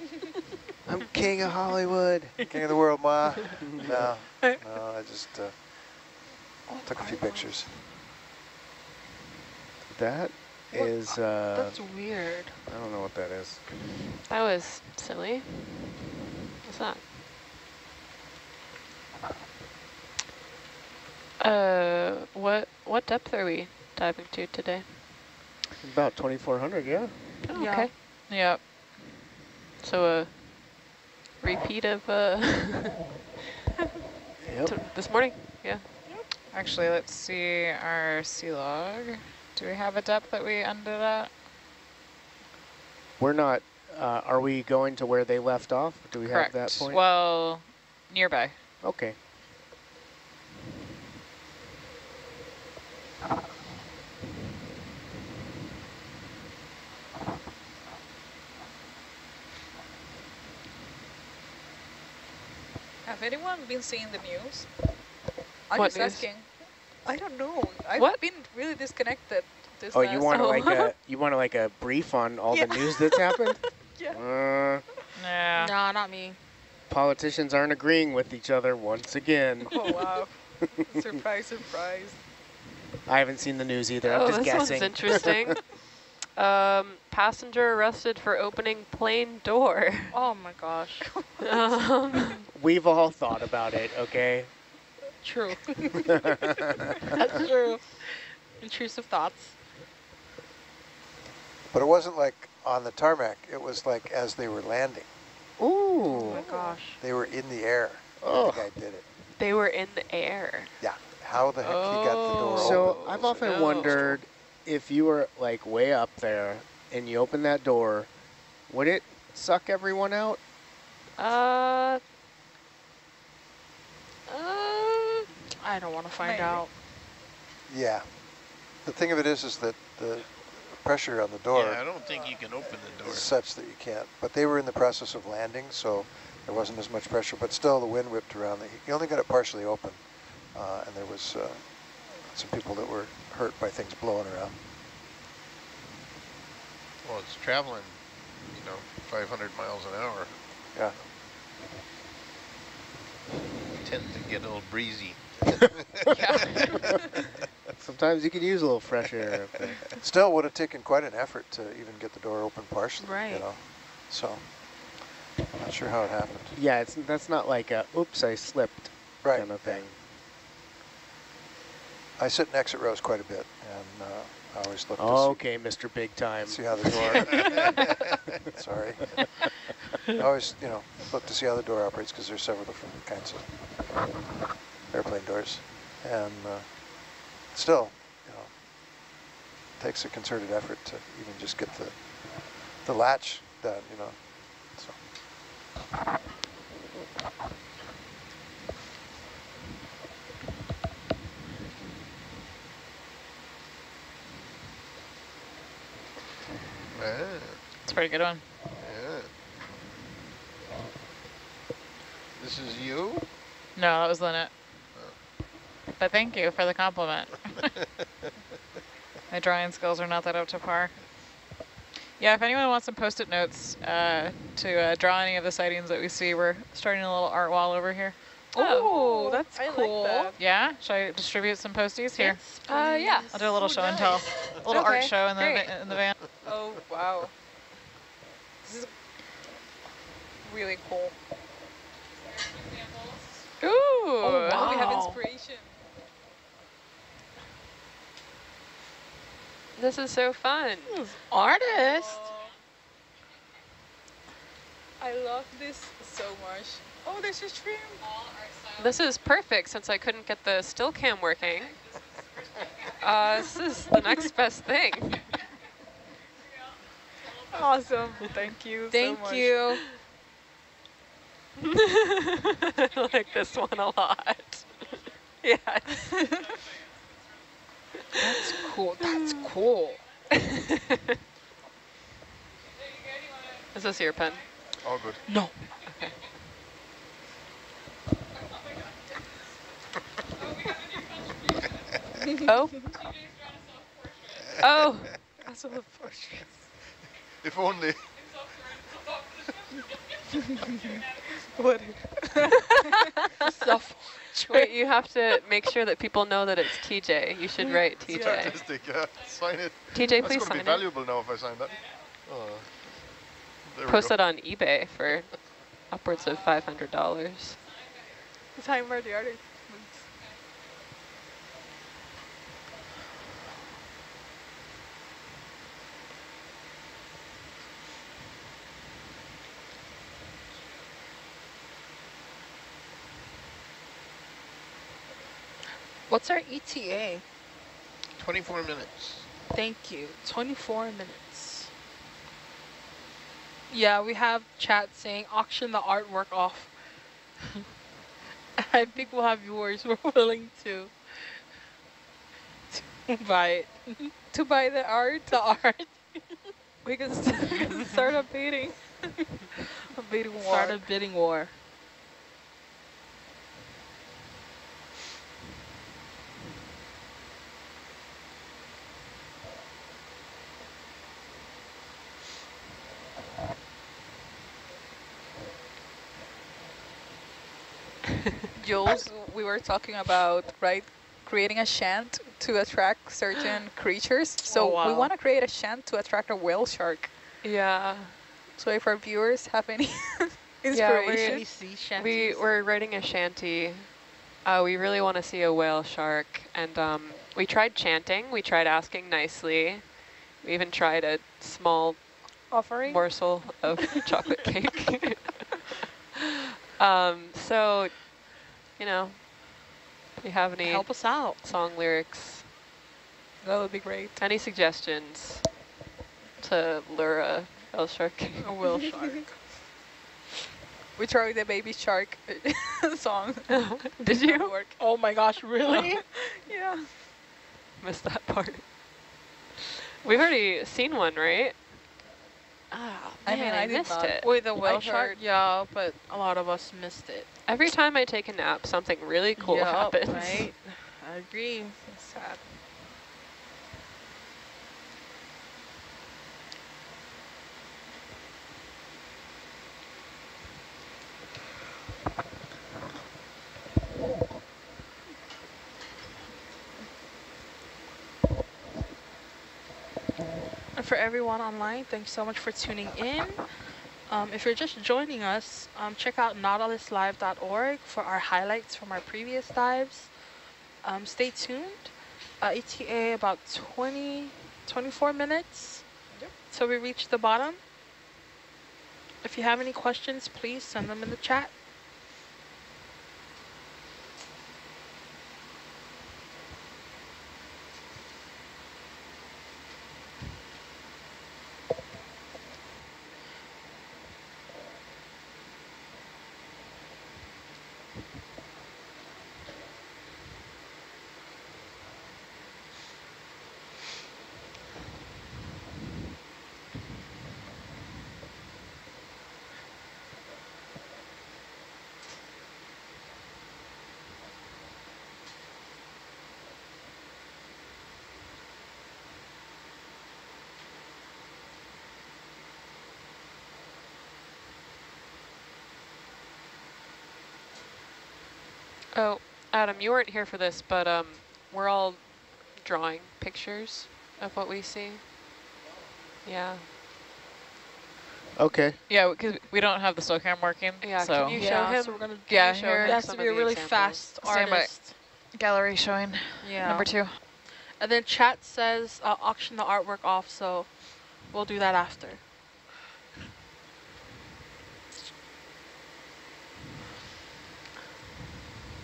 I'm king of Hollywood. King of the world, ma. no, no, I just uh, took a few pictures. That What- is, uh, That's weird. I don't know what that is. That was silly. What's that? Uh, what what depth are we diving to today? About 2,400, yeah. Oh, Yeah. Okay. Yep. So a repeat of uh Yep. this morning. Yeah. Actually, let's see our sea log. Do we have a depth that we ended at? We're not, uh, are we going to where they left off? Do we Correct. have that point? Well, nearby. okay. Have anyone been seeing the news? I'm What just news? asking. I don't know. I've What? been really disconnected. This Oh, you want Oh. like a you want like a brief on all Yeah. the news that's happened? Yeah. Uh, Yeah. Nah, not me. politicians aren't agreeing with each other once again. Oh wow! surprise, surprise. I haven't seen the news either. I'm oh, just this guessing. one's interesting. um, passenger arrested for opening plane door. Oh my gosh. um, We've all thought about it, okay? True. That's true. Intrusive thoughts. But it wasn't like on the tarmac. It was like as they were landing. Oh my gosh. They were in the air. Oh. The guy did it. they were in the air. Yeah. How the heck he got the door Oh. So open? I've often no. wondered if you were like way up there and you open that door, would it suck everyone out? Uh, uh, I don't want to find Maybe. out. Yeah. The thing of it is, is that the pressure on the door Yeah, I don't think you can open the door. is such that you can't. But they were in the process of landing, so there wasn't as much pressure. But still, the wind whipped around. He only got it partially open, uh, and there was uh, some people that were hurt by things blowing around. Well, it's traveling, you know, 500 miles an hour. Yeah. Tends to get a little breezy. Sometimes you can use a little fresh air up there. Still, would have taken quite an effort to even get the door open partially. You Right. know, so not sure how it happened. Yeah, it's that's not like a oops I slipped Right. kind of thing. I sit in exit rows quite a bit, and uh, I always look to Okay, Mr. Big Time. see, see how the door. sorry. I always, you know, look to see how the door operates because there's several different kinds of airplane doors, and uh, still, you know, takes a concerted effort to even just get the the latch done. You know, so. It's a pretty good one. yeah. This is you? No, that was Lynette. But thank you for the compliment. My drawing skills are not that up to par. Yeah, if anyone wants some post-it notes uh, to uh, draw any of the sightings that we see, we're starting a little art wall over here. Oh, that's I like cool. that. Yeah? Should I distribute some posties here? Yes, uh, yeah. I'll do a little Oh, show and tell. A little art show in the, great. va- in the van. Oh wow! This is really cool. Ooh. Oh, Now we have Wow. inspiration. This is so fun. Artist. I love this so much. Oh, there's a shrimp. This is perfect since I couldn't get the still cam working. Uh, this is the next best thing. Awesome. Thank you. Thank so much. you. I like this one a lot. yes. That's cool. That's cool. Is this your pen? All good. No. Oh. oh. Oh. Also the portrait. If only. What? Self Wait, you have to make sure that people know that it's TJ. You should write It's TJ. artistic, yeah. Sign it. TJ, That's please gonna be valuable now if I sign that. Oh, Post it on eBay for upwards of $500. The time where the artist. What's our ETA? 24 minutes. Thank you. 24 minutes. Yeah, we have chat saying auction the artwork off. I think we'll have viewers who are willing to, to buy it. To buy the art, The art. we can we can start a bidding. a bidding war. Start a bidding war. Jules, we were talking about, right, creating a shant to attract certain creatures. So Oh, we want to create a shant to attract a whale shark. Yeah. So if our viewers have any Yeah, we're- inspiration, Any We, we're writing a shanty. Uh, we really want to see a whale shark. And um, we tried chanting. We tried asking nicely. We even tried a small offering. morsel of chocolate cake. um, so, you know, if you have any Help us out. song lyrics, That would be great. any suggestions to lure a whale shark? A whale shark. We tried the baby shark song. Did you? Work. Oh my gosh, really? Yeah. Missed that part. We've already seen one, right? Ah, I mean, man, I missed not. it. Wait, the I whale shark? Yeah, but a lot of us missed it. Every time I take a nap, something really cool Yup, happens. Right? I agree. Sad. For everyone online, thanks so much for tuning in. Um, if you're just joining us, um, check out nautiluslive.org for our highlights from our previous dives. Um, stay tuned. Uh, ETA about 20, 24 minutes till we reach the bottom. If you have any questions, please send them in the chat. Oh, Adam, you weren't here for this, but um, we're all drawing pictures of what we see. Yeah. Okay. Yeah, because we don't have the SOCAM working. Yeah, so can you show Yeah, him? so we're gonna Yeah, show here. him It has some to be a really examples? fast artist. gallery showing Yeah. number two. And then chat says uh, auction the artwork off, so we'll do that after.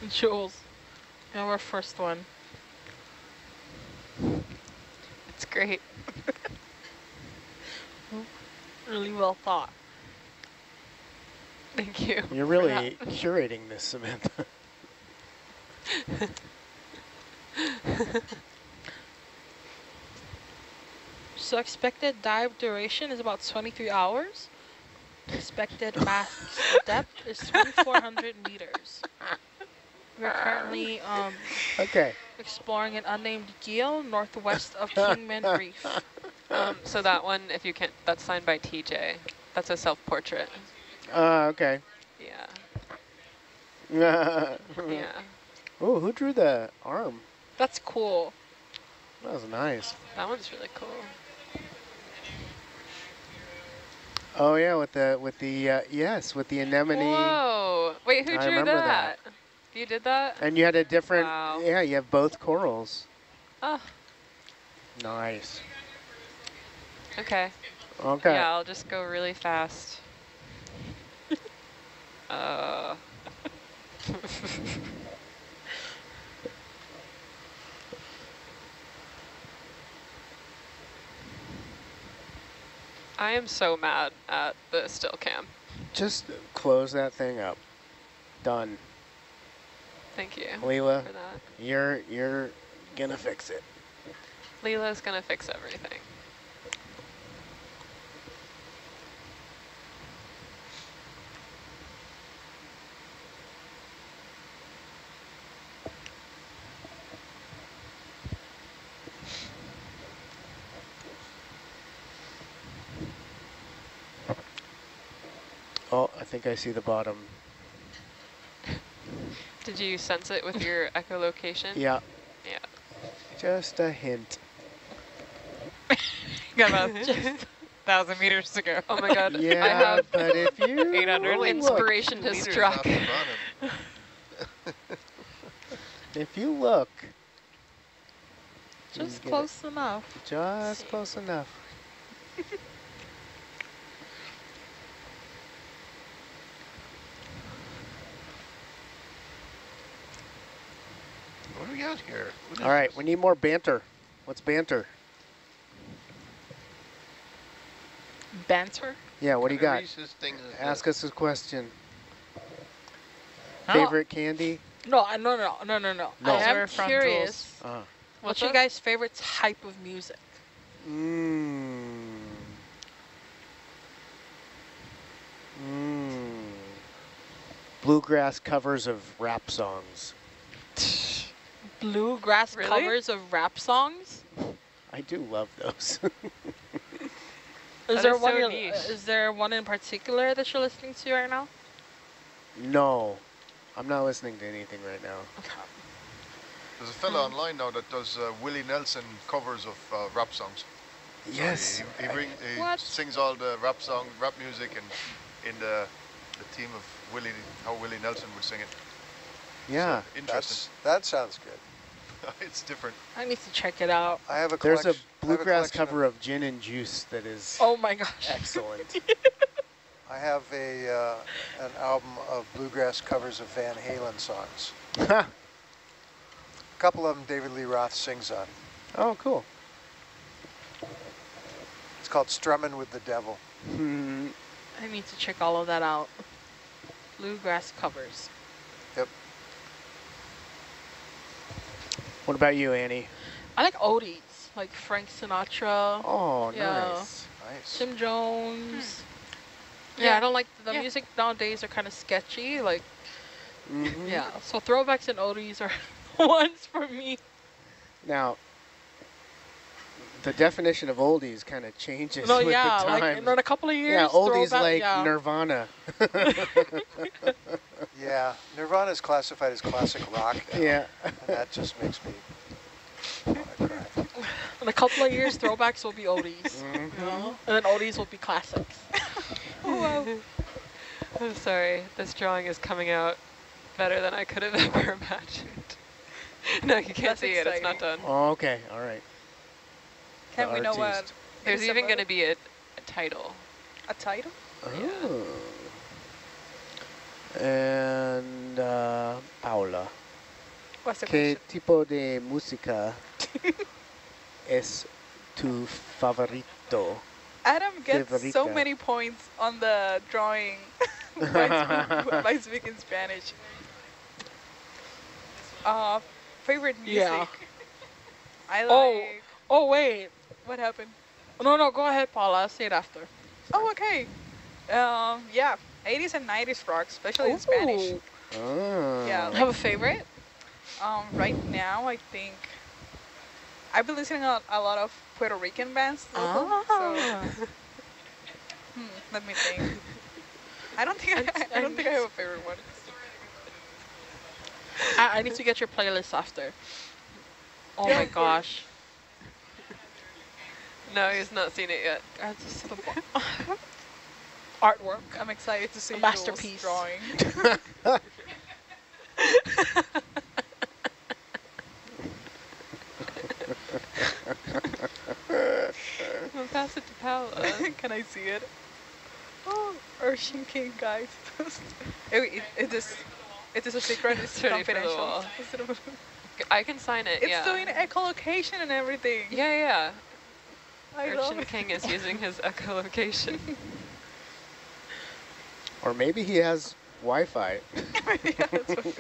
Jules, our first one. It's great. Really well thought. Thank you. You're really curating this, Samantha. So expected dive duration is about 23 hours. Expected max depth is 2,400 meters. We're currently um, Okay. exploring an unnamed guyot northwest of Kingman Reef. Um, so that one, if you can't, that's signed by TJ. That's a self-portrait. Uh, okay. Yeah. yeah. Oh, who drew the arm? That's cool. That was nice. That one's really cool. Oh yeah, with the with the uh, yes, with the anemone. Whoa. Wait, who I drew that? that. You did that? And you had a different. Wow. Yeah, you have both corals. Oh, Nice. okay. Okay. Yeah, I'll just go really fast. uh. I am so mad at the still cam. Just close that thing up. Done. Thank you Leela, for that. you're you're gonna fix it. Leela's gonna fix everything. Oh, I think I see the bottom. Did you sense it with your echolocation? Yeah, Yeah. just a hint. Got about thousand meters to go. Oh my god. I Yeah, have but if you 800 look, inspiration has struck. off the bottom. if you look, you Just get it. close enough. just close enough. What do we here? What All this? we need more banter. What's banter? Banter? Yeah, what do you Kind got? thing Ask this? us a question. No. Favorite candy? No, I- no, no, no, no, no. No. I am curious. Uh, What's What's your guys' favorite type of music? Mmm. Mmm. Bluegrass covers of rap songs. Bluegrass Really? covers of rap songs? I do love those. Is That there is one? so niche. is there one in particular that you're listening to right now? no, I'm not listening to anything right now. There's a fella online now that does uh, Willie Nelson covers of uh, rap songs. So Yes. He, he, bring, he sings all the rap song, rap music, and in the the theme of Willie, how Willie Nelson would sing it. Yeah. Interesting. That's, that sounds good. it's different. I need to check it out. I have a There's a collection. A bluegrass collection of- cover of Gin and Juice that is Oh my gosh. excellent. I have a uh, an album of bluegrass covers of Van Halen songs. A couple of them David Lee Roth sings on. Oh, cool. It's called Strumming with the Devil. Hmm. I need to check all of that out. Bluegrass covers. What about you, Annie? I like oldies, like Frank Sinatra, Oh, Yeah. nice. Nice. Jim Jones. Yeah, Yeah. I don't like the Yeah. music nowadays are kind of sketchy. Like, Mhm. yeah. So throwbacks and oldies are ones for me. Now, the definition of oldies kind of changes No, with yeah, the like in a couple of years. yeah, oldies throwback- like yeah. Nirvana. Yeah, Nirvana is classified as classic rock now, yeah. and that just makes me wanna cry. In a couple of years, throwbacks will be oldies. You know? And then oldies will be classics. Oh, wow. I'm sorry. This drawing is coming out better than I could have ever imagined. no, you can't That's see it. It's not done. Oh, okay, all right. Can The we know what. There's even going to be a, a title. a title? Oh. Yeah. And uh, Paola, What's the ¿qué question? tipo de música es tu favorito? Adam gets so many points on the drawing by, speak, by speaking Spanish. Uh, favorite music. Yeah. I like. Oh. Oh, wait. What happened? No, no, go ahead, Paola. I'll say it after. Oh, okay. Um, yeah, 80s and 90s rock, especially in Spanish. Ooh. Oh. Yeah, Have a favorite? Um, right now, I think I've been listening to a lot of Puerto Rican bands. local, Ah. So, hmm, let me think. I don't think I, I don't think I have a favorite one. I, I need to get your playlist after. Oh my gosh. No, he's not seen it yet. I just the bo- artwork. I'm excited to see A masterpiece. drawing. I'll pass it to Paola. Can I see it? Oh, Ocean King, guys. it, it, it is, it is a secret. It's ready confidential. I can sign it, yeah. doing echolocation and everything. Yeah, yeah. I Urchin. King is using his echolocation. Or maybe he has Wi-Fi.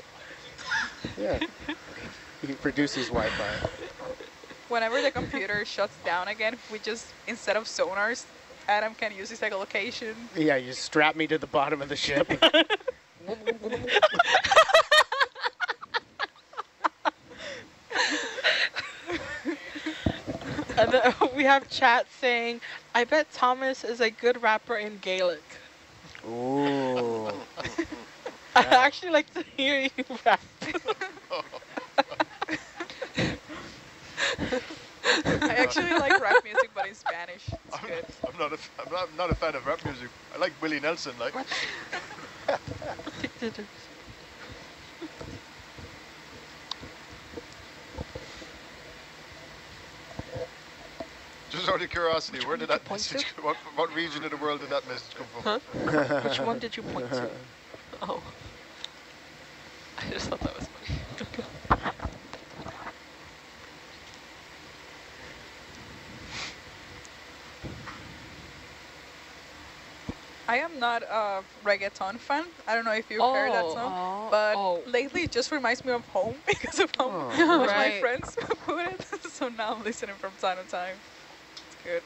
Yeah, yeah. He produces Wi-Fi. Whenever the computer shuts down again, we just instead of sonars, Adam can use his echolocation. Yeah, you strap me to the bottom of the ship. And then we have chat saying, I bet Thomas is a good rapper in Gaelic. Ooh. I actually like to hear you rap. I actually like rap music, but in Spanish. It's I'm, good. I'm not a f- I'm not, I'm not a fan of rap music. I like Willie Nelson. Like just out of curiosity, where did that you point to? What what region of the world did that message come from? Huh? Which one did you point to? Oh. I just thought that was funny. I am not a reggaeton fan. I don't know if you've heard that Oh. song, but oh. lately it just reminds me of home because of how Oh. much my friends put it. so now I'm listening from time to time. It's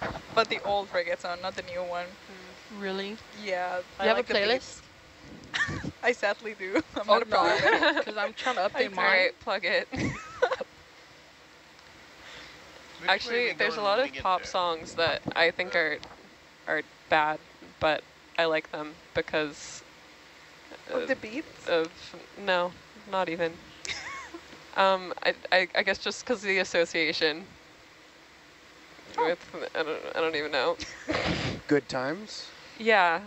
good. But the old reggaeton, not the new one. Really? Yeah. Do you have a playlist? I sadly do. I'm Oh not a pro at no, because I'm trying to update All mine. right, plug it. Actually, there's a lot of pop songs that I think are are bad, but I like them because Of the beats? of no, not even. um, I, I I guess just because of the association with I don't I don't even know. Good times. Yeah,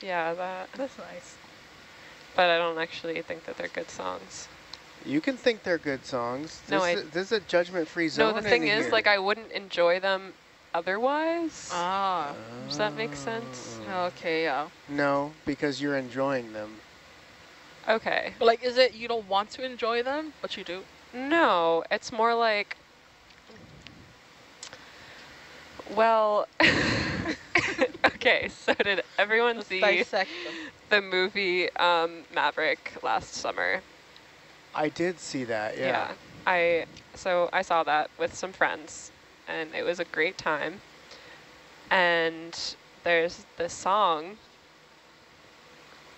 yeah, that. That's nice. But I don't actually think that they're good songs. You can think they're good songs. No, this, I- is, this is a judgment-free zone. No, the thing is, here. like, I wouldn't enjoy them otherwise. Ah, Does that make sense? Oh. okay, yeah. No, because you're enjoying them. Okay. But like, is it you don't want to enjoy them, but you do? No, it's more like, well, okay, so did everyone Let's see dissect the movie um, Maverick last summer? I did see that. Yeah. I, so I saw that with some friends and it was a great time. And there's this song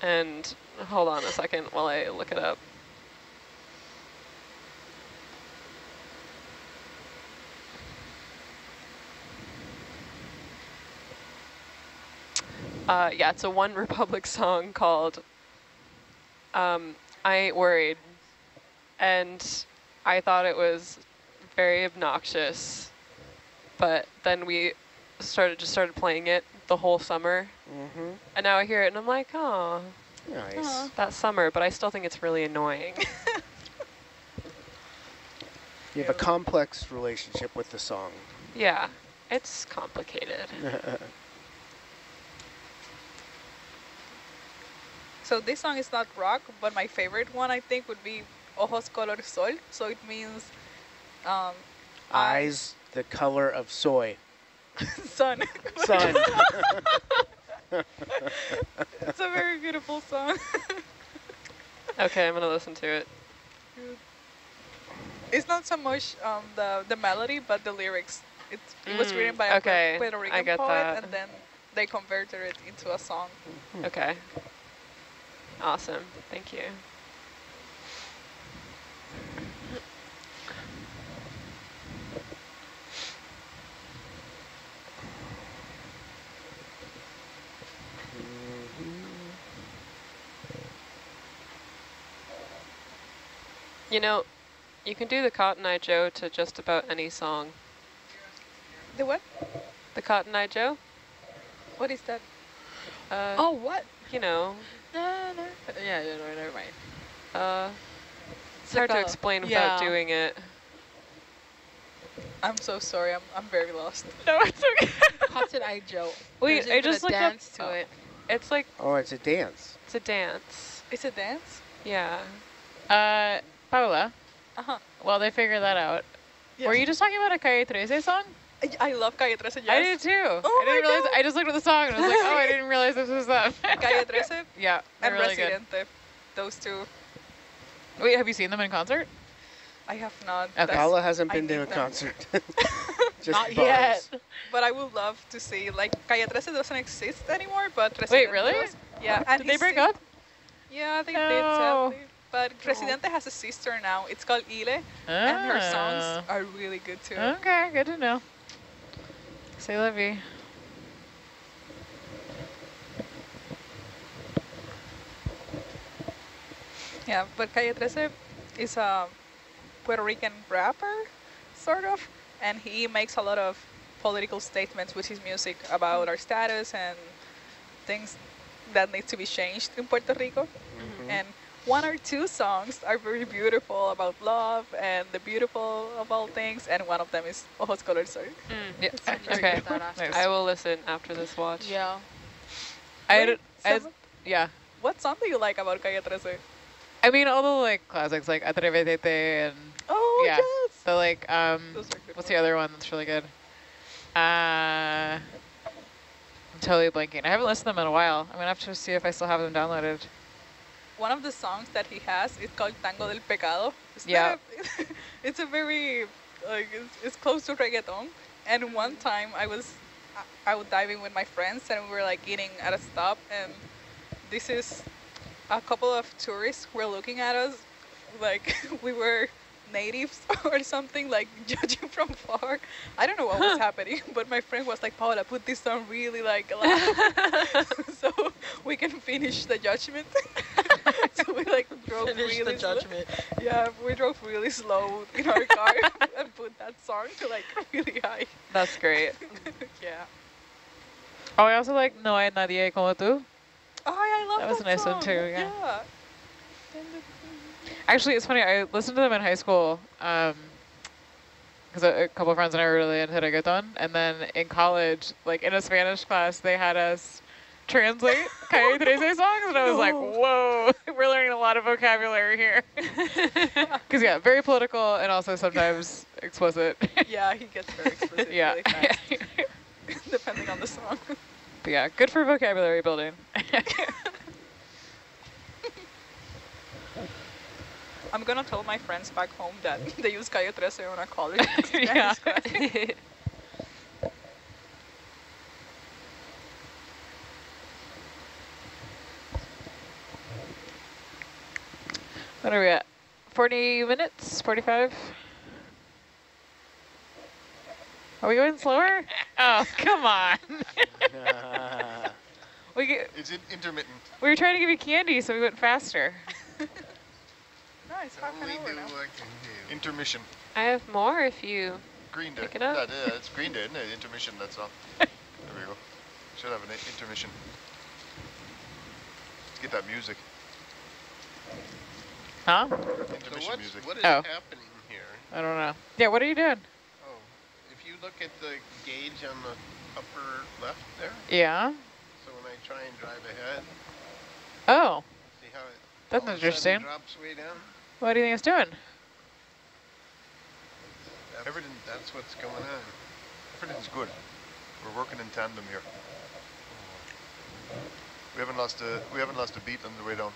and hold on a second while I look it up. Uh, yeah, it's a One Republic song called um, I Ain't Worried. And I thought it was very obnoxious. But then we started just started playing it the whole summer. Mm-hmm. And now I hear it and I'm like, oh, Nice. that summer. But I still think it's really annoying. You have a complex relationship with the song. yeah, it's complicated. So this song is not rock, but my favorite one I think would be Ojos Color Sol. So it means um, Eyes the color of soy. sun. Sun. it's a very beautiful song. Okay, I'm going to listen to it. it's not so much um, the the melody, but the lyrics. It's, it was Mm, written by a okay, Puerto Rican poet, that. and then they converted it into a song. Okay. Awesome. Thank you. You know, you can do the Cotton Eye Joe to just about any song. The what? The Cotton Eye Joe? What is that? Uh, Oh, what? You know, No, no. Yeah, yeah, no, never mind. uh, it's hard to like a- explain without yeah. doing it. I'm so sorry. I'm I'm very lost. No, it's okay. Cotton Eye Joe. Wait, There's I even just a looked up- dance to oh. it. It's like, Oh, it's a dance. it's a dance. It's a dance. Yeah. Uh, Paola, Uh huh. while they figure that out, were you just talking about a Calle 13 song? I, I love Calle 13. Yes. I did too. Oh I didn't my realize. God. I just looked at the song and I was like, oh, I didn't realize this was them. Calle 13 yeah, and really good. Residente. Those two. Wait, have you seen them in concert? I have not. Okay. That's- Paola hasn't I been to a them. concert. Just Not bars. yet. But I would love to see, like, Calle 13 doesn't exist anymore, but Wait, Residente really? does. Yeah. And Did they break up? Yeah, I think No. they did, sadly. But Residente has a sister now. It's called Ile, and her songs Ah. are really good too. Okay, good to know. Say love you. Yeah, but Calle 13 is a Puerto Rican rapper, sort of, and he makes a lot of political statements with his music about our status and things that need to be changed in Puerto Rico. Mm-hmm. And one or two songs are very beautiful about love and the beautiful of all things, and one of them is Ojos Color Sol. Mm, Yeah. very Okay. Nice. I will listen after this watch. Yeah. I, Wait, had- I, yeah. What song do you like about Calle 13? I mean, all the like classics like Atrévete and Oh, yeah. yes! So like, um, Those are good what's the other one that's really good? Uh, I'm totally blanking. I haven't listened to them in a while. I'm gonna have to see if I still have them downloaded. One of the songs that he has is called Tango del Pecado. It's Yeah. a- it's a very, like, it's, it's close to reggaeton. And one time I was I- was diving with my friends and we were like eating at a stop and this is a couple of tourists were looking at us like we were natives or something like judging from far. I don't know what was happening, but my friend was like, Paola, put this on really like loud so we can finish the judgment. so we like drove Finish the really slow. judgment. Yeah, we drove really slow in our car and put that song to like really high. That's great. yeah. Oh, I also like No hay nadie como tú. Oh, I love That that was a nice one song. too, yeah. yeah. Actually, it's funny. I listened to them in high school um, because a, a couple of friends and I were really into reggaeton. And then in college, like in a Spanish class, they had us translate Calle 13 songs. And I was like, whoa, we're learning a lot of vocabulary here. Because, yeah, very political and also sometimes explicit. Yeah, he gets very explicit yeah. really fast, depending on the song. but yeah, good for vocabulary building. I'm gonna tell my friends back home that they use Calle 13 on a college. yeah. What are we at? 40 minutes? 45? Are we going slower? Oh, come on. We, get, It's in intermittent. we were trying to give you candy, so we went faster. Nice, half an hour now. Intermission. I have more if you Green Day. Pick it up. That, yeah, it's Green Day, isn't it? Intermission, that's all. there we go. Should have an intermission. Let's get that music. Huh? So Intermission what's, music. what is Oh. happening here? I don't know. Yeah, what are you doing? Oh, if you look at the gauge on the upper left there, Yeah. so when I try and drive ahead, Oh, see how it that's all of a interesting. drops way down? What do you think it's doing? That's, Everything- that's what's going on. Everything's good. We're working in tandem here. We haven't lost a we haven't lost a beat on the way down.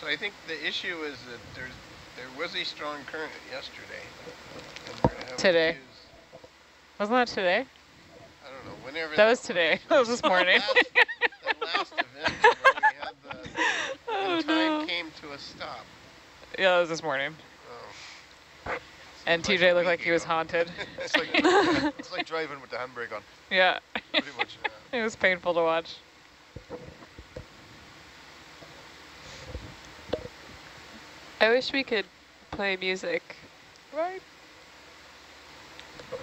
So I think the issue is that there's there was a strong current yesterday. and we're having Today. issues- Wasn't that today? I don't know, whenever. That was today. That was this morning. last, that last event where we had the, oh, time no. came to a stop. Yeah, that was this morning. Oh. And TJ a looked like he was ago. haunted. It's like it's like driving with the handbrake on, yeah. pretty much. it was painful to watch. I wish we could play music Right.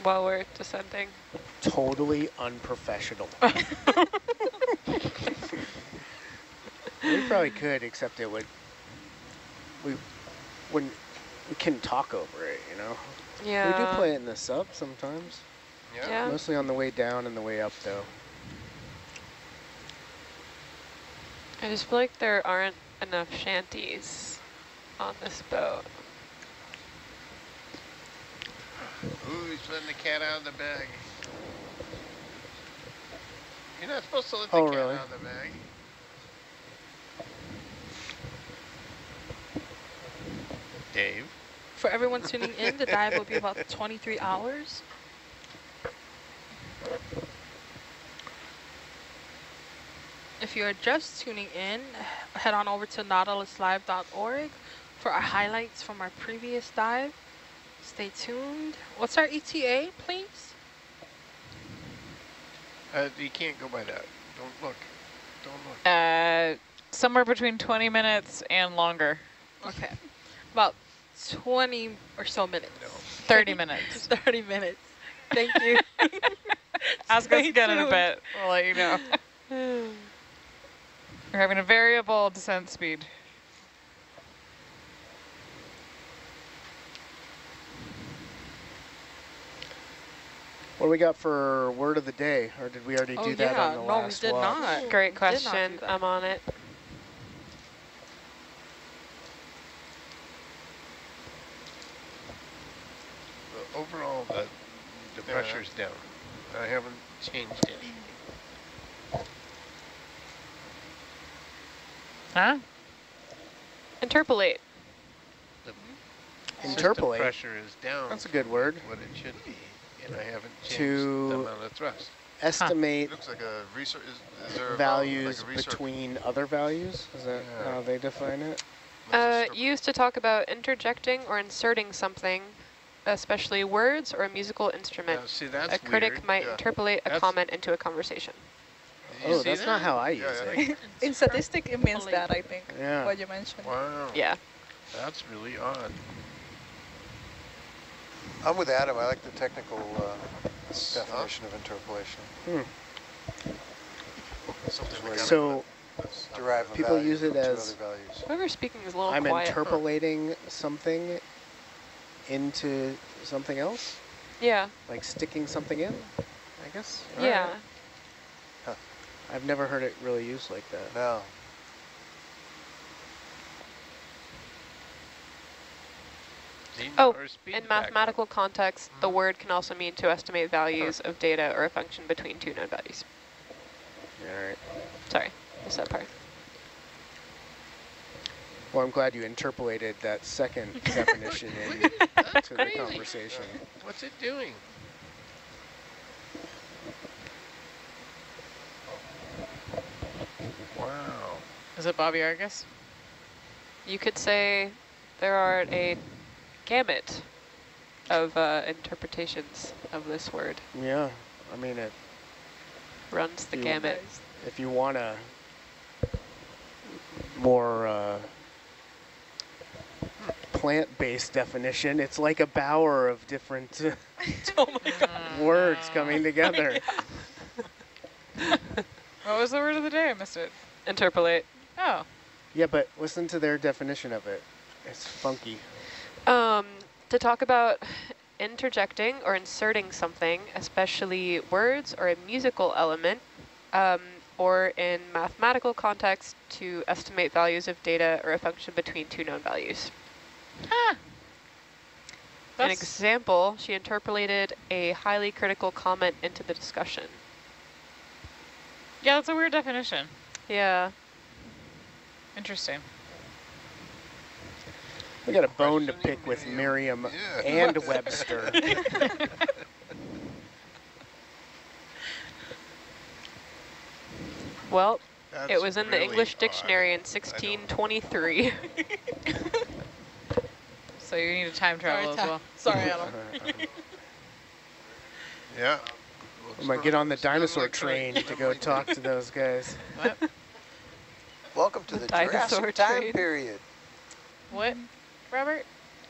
while we're descending. Totally unprofessional. We probably could, except it would. We wouldn't. We couldn't talk over it, you know. Yeah. We do play it in the sub sometimes. Yeah. Yeah. Mostly on the way down and the way up, though. I just feel like there aren't enough shanties on this boat. Ooh, he's letting the cat out of the bag. You're not supposed to let the Oh, cat really? out of the bag. Dave. For everyone tuning in, the dive will be about 23 hours. If you're just tuning in, head on over to nautiluslive.org for our highlights from our previous dive. Stay tuned. What's our ETA, please? Uh, you can't go by that. Don't look. Don't look. Uh, somewhere between 20 minutes and longer. Okay. About 20 or so minutes. 30 minutes. 30 minutes. Thank you. Ask us Stay again in a bit. We'll let you know. We're having a variable descent speed. What do we got for word of the day? Or did we already Oh, do that yeah. on the No, we last did watch? not. Great Did not do question. I'm on it. Overall, uh, the, the Yeah. pressure's uh, down. I haven't changed any. Huh? Interpolate. The hmm? Interpolate. pressure is down. That's a good word. What it should be, and I haven't changed To- the amount of thrust. Estimate It looks like a research. Is, is there a values like a between other values? Is that Yeah. how they define it? Uh, used to talk about interjecting or inserting something, especially words or a musical instrument. Now, see, that's a critic weird. might yeah. interpolate a That's- comment into a conversation. Oh, that's that? not how I use yeah. it. In statistic, it means that, I think, Yeah. what you mentioned. Wow. Yeah. That's really odd. I'm with Adam. I like the technical uh, definition of interpolation. Something Where like you So Derive People value use it as- other. Whoever's speaking is a little I'm quiet. interpolating something into something else? Yeah. Like sticking something in, I guess? Yeah. Alright. I've never heard it really used like that. No. Oh, our speed's In back up. mathematical context, the Mm-hmm. word can also mean to estimate values of data or a function between two known values. Alright. Sorry, missed that part. Well, I'm glad you interpolated that second definition into the crazy. conversation. What's it doing? Wow. Is it Bobby Argus? You could say there are a gamut of uh, interpretations of this word. Yeah, I mean, it, Runs the gamut. if you want a more uh, plant-based definition, it's like a bower of different oh my god. words coming together. What was the word of the day? I missed it. Interpolate. Oh. Yeah, but listen to their definition of it. It's funky. Um, to talk about interjecting or inserting something, especially words or a musical element, um, or in mathematical context, to estimate values of data or a function between two known values. Huh. An example, she interpolated a highly critical comment into the discussion. Yeah, that's a weird definition. Yeah. Interesting. We got a bone to pick with Miriam, Merriam Yeah. and Webster. Well, That's it was in the really English odd. dictionary in 1623. So you need to time travel as Ta- well. Sorry, Adam. Yeah. I'm gonna get on the dinosaur like train to go talk to those guys. What? Welcome to the Dinosaur Jurassic time train. period. What? Robert?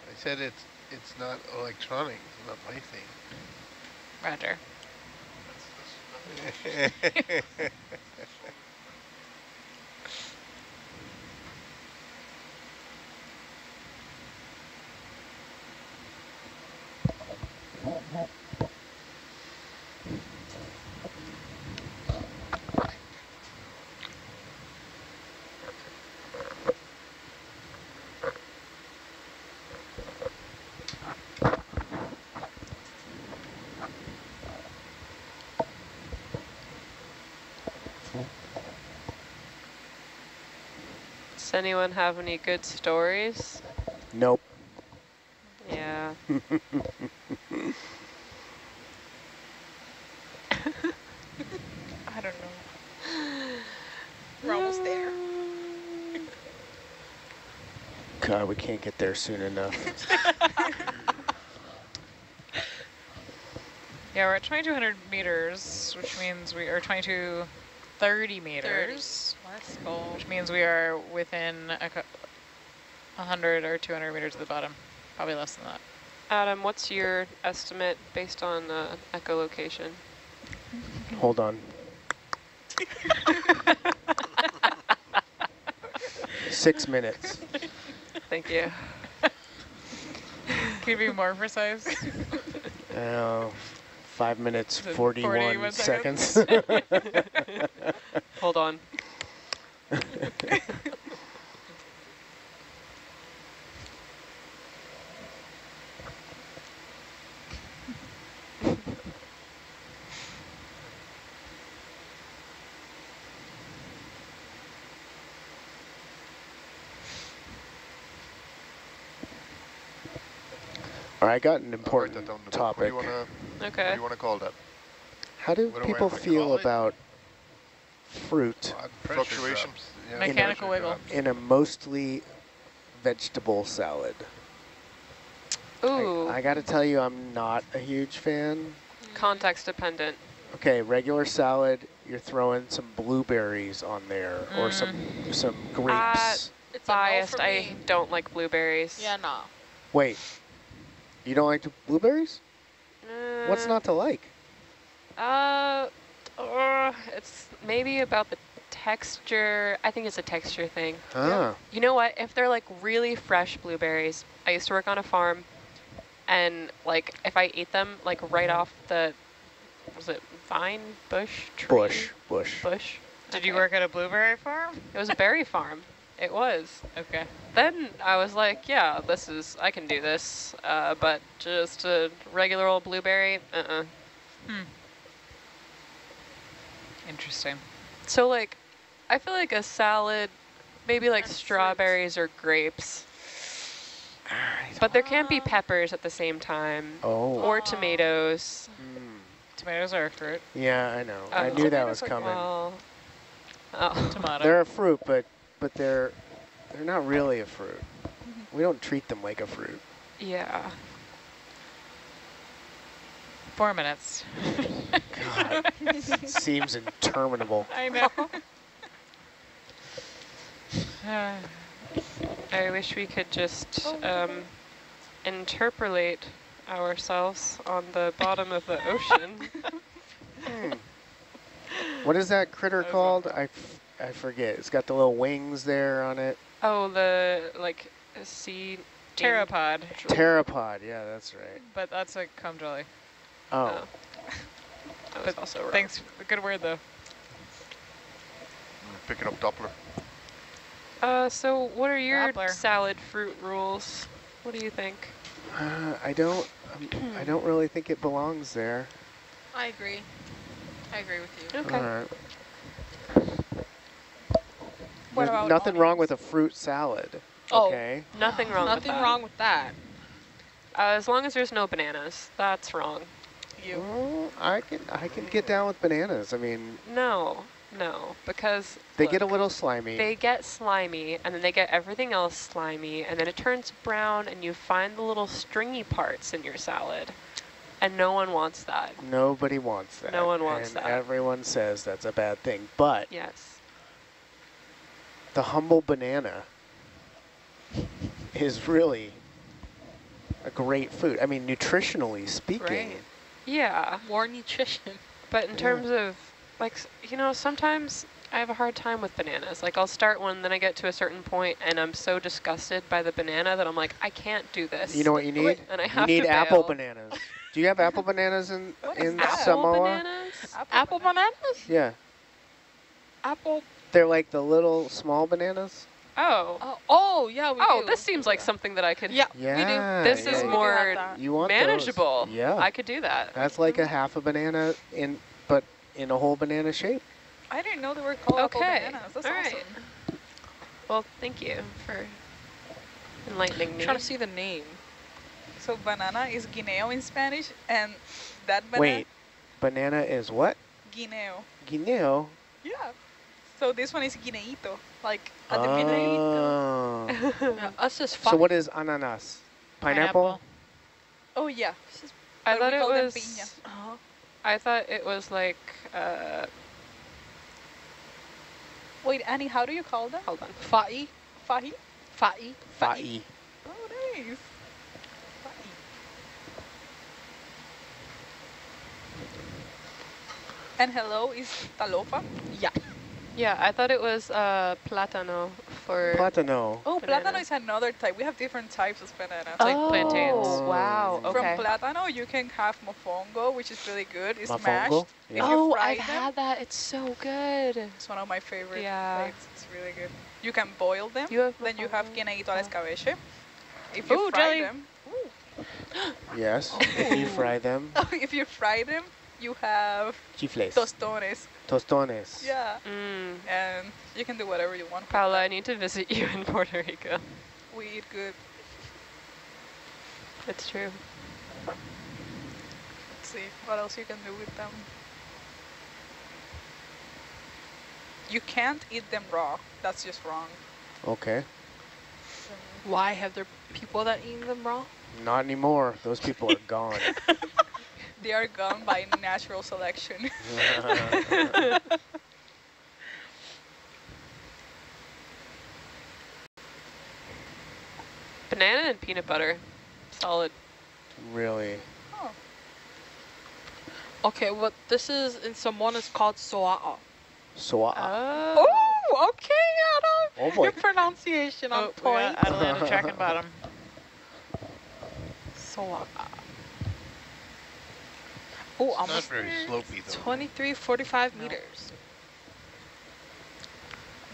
I said it's it's not electronic. It's not my thing. Roger. anyone have any good stories? Nope. Yeah. I don't know. We're almost there. God, we can't get there soon enough. yeah, we're at 2,200 meters, which means we are 2230 meters. 30. Which means we are within a 100 or 200 meters of the bottom, probably less than that. Adam, what's your estimate based on uh, echolocation? Hold on. Six minutes. Thank you. Can you be more precise? Uh, five minutes, 41, 41 seconds. seconds. Hold on. All right, I got an important that down the topic. What do you want to? Okay. you want to call that? How do What do people have feel call it? about fruit Blood Fluctuation. Yeah, Mechanical pressure wiggle. drops. in a mostly vegetable salad? Ooh, I, I got to tell you, I'm not a huge fan. context dependent. Okay, regular salad, you're throwing some blueberries on there or some some grapes. It's a no Biased, I don't like blueberries. Yeah, no. Wait, you don't like the blueberries? What's Uh, not to like? Uh, uh, it's maybe about the texture. I think it's a texture thing. Ah, You know what? If they're like really fresh blueberries, I used to work on a farm, and like if I ate them like right off the, was it vine, bush, tree? bush, bush. Bush. Did you work at a blueberry farm? It was a berry farm. It was. Okay. Then I was like, yeah, this is, I can do this. Uh, but just a regular old blueberry, uh-uh. Interesting. So like, I feel like a salad, maybe like And fruit. strawberries or grapes. But there can't be peppers at the same time. Oh, Or tomatoes. mm. Tomatoes are a fruit. yeah, I know. I Oh. knew that was coming. well, oh. Tomato. They're a fruit, but but they're they're not really a fruit. Mm-hmm. We don't treat them like a fruit. Yeah. Four minutes. God, seems interminable. I know. Uh, I wish we could just um, interpolate ourselves on the bottom of the ocean. Hmm. What is that critter That was called? I, f- I forget. It's got the little wings there on it. oh, the like sea pteropod, Pteropod. Yeah, that's right. but that's a comb jelly. Oh, That was also wrong. Thanks. Good word though. Picking up Doppler. Uh, so what are your Grappler. salad fruit rules? What do you think? uh, I don't. Um, I don't really think it belongs there. I agree. I agree with you. Okay. All right. What There's about nothing wrong with a fruit salad. Oh. Okay. Nothing wrong with Nothing that. wrong with that. Uh, as long as there's no bananas, that's wrong. You. Well, I can I can get down with bananas. I mean, No, no, because they get a little slimy. They get slimy, and then they get everything else slimy, and then it turns brown, and you find the little stringy parts in your salad, and no one wants that. Nobody wants that. No one wants and that. Everyone says that's a bad thing. But Yes. the humble banana is really a great food. I mean, nutritionally speaking. Right. Yeah, More nutrition. but in Yeah. terms of, like, you know, sometimes I have a hard time with bananas. Like, I'll start one, then I get to a certain point, and I'm so disgusted by the banana that I'm like, I can't do this. You know what you need? And I have You need to apple bail. bananas. Do you have apple bananas in, What is in that? Apple Samoa? bananas? Apple bananas? Yeah. Apple. They're like the little small bananas. Oh. Oh, oh yeah. We Oh, do. this seems like something that I could. Yeah. Yeah. This yeah, is yeah. More. You want those. manageable. Yeah. I could do that. That's like a half a banana in, but in a whole banana shape. I didn't know they were called Okay. bananas. That's All awesome. right. Well, thank you for enlightening me. I'm me. trying to see the name. So banana is guineo in Spanish, and that banana Wait, banana is what? guineo. Guineo. Yeah. So this one is guineito, like at the beginning. Oh. Yeah, us is so what is ananas? Pineapple? Oh yeah. I thought it was. piña. Uh-huh. I thought it was like. Uh, Wait, Annie, how do you call them? hold on. Fa'i. Fahi? Fa'i. Fa'i. Oh, nice. Fahi. And hello is talofa. Yeah. Yeah, I thought it was uh, platano for. Platano. Oh, Banana. plátano is another type. We have different types of bananas. like Oh. plantains. Wow. From Okay. From plátano, you can have mofongo, which is really good. It's mashed. Mofongo? If Yeah. Oh, I've them, had that. It's so good. It's one of my favorite Yeah. plates. It's really good. You can boil them. You have then you have mofongo? guineito al escabeche. If you Ooh, fry jelly. them, Yes. If you fry them. if you fry them, you have Chifles. tostones. Tostones. Yeah, Mm. and you can do whatever you want. with Paola, I need to visit you in Puerto Rico. We eat good. That's true. Let's see what else you can do with them. You can't eat them raw. That's just wrong. Okay. Why have there people that eat them raw? Not anymore. Those people are gone. They are gone by natural selection. Banana and peanut butter. Solid. really. oh, Okay, what this is in Samoan is called soa'a. So Oh. Oh, okay, Adam. Oh, boy. Your pronunciation on Oh, we point. got Atalanta tracking bottom. Soa'a. Oh, Not almost very slopey though. 23, 45 meters.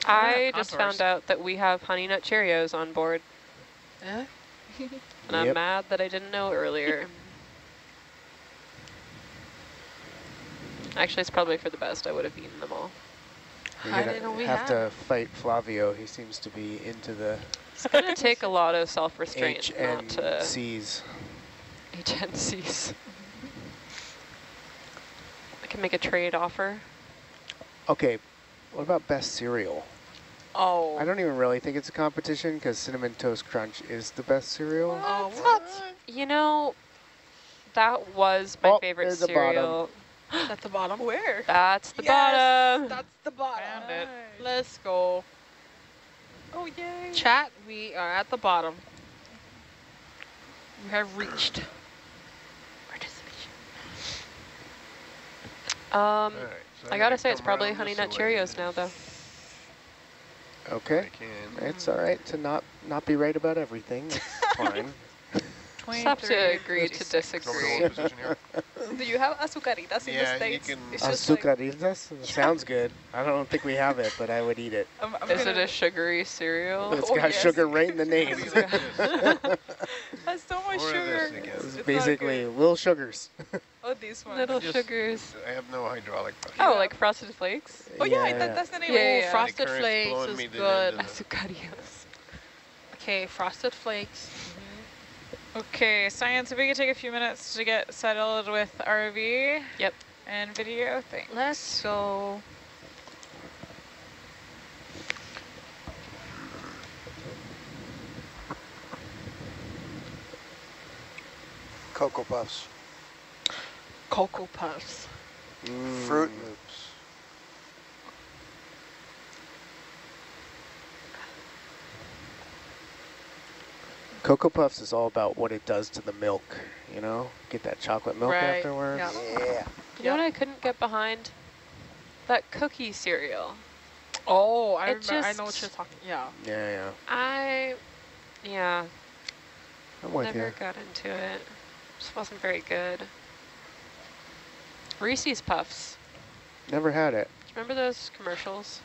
I just contours. found out that we have honey nut Cheerios on board, Eh? and I'm mad that I didn't know earlier. Actually, it's probably for the best. I would have eaten them all. You're I gonna didn't know we have had to fight Flavio. He seems to be into the It's gonna take a lot of self-restraint H not to C's. HNCs. I can make a trade offer. Okay, what about best cereal? Oh. I don't even really think it's a competition because Cinnamon Toast Crunch is the best cereal. Oh, what? You know, that was my Oh, favorite there's the bottom. cereal. At the bottom. where? That's the Yes, bottom. That's the bottom. Found it. Let's go. Oh, yay. Chat, we are at the bottom. We have reached Um, Alright, so I gotta gotta say, it's probably Honey Nut. Cheerios now, though. Okay, it's all right to not not be right about everything. It's fine. Just have to agree to 36. Throw me disagree. in position here. Do you have azucaritas in Yeah, the you States? can- It's just like, Azucaritas? Sounds good. I don't think we have it, but I would eat it. I'm, I'm Is it a sugary cereal? It's Oh, got yes. sugar right in the name. What do you like this? That's so much Or sugar. this again. It's, It's it's basically little sugars. Oh, these one. Little Just- sugars. I have no hydraulic pressure. Oh, Yeah. like Frosted Flakes? Oh yeah, That, that's the name. Yeah, yeah, oh, yeah. Frosted Flakes blowing is me to the good. end of Azucarios. Okay, Frosted Flakes. Okay, science, if we could take a few minutes to get settled with RV. Yep. And video, thanks. Let's go. Cocoa Puffs. Cocoa Puffs. Fruit Mm. Loops. Cocoa Puffs is all about what it does to the milk, you know? Get that chocolate milk Right, afterwards. yeah. Yeah. You know what I couldn't get behind? That cookie cereal. Oh, I It remember. I know what you're talking. Yeah. Yeah, yeah. I, yeah, I'm with never you. got into it. Just wasn't very good. Reese's Puffs. Never had it. Remember those commercials?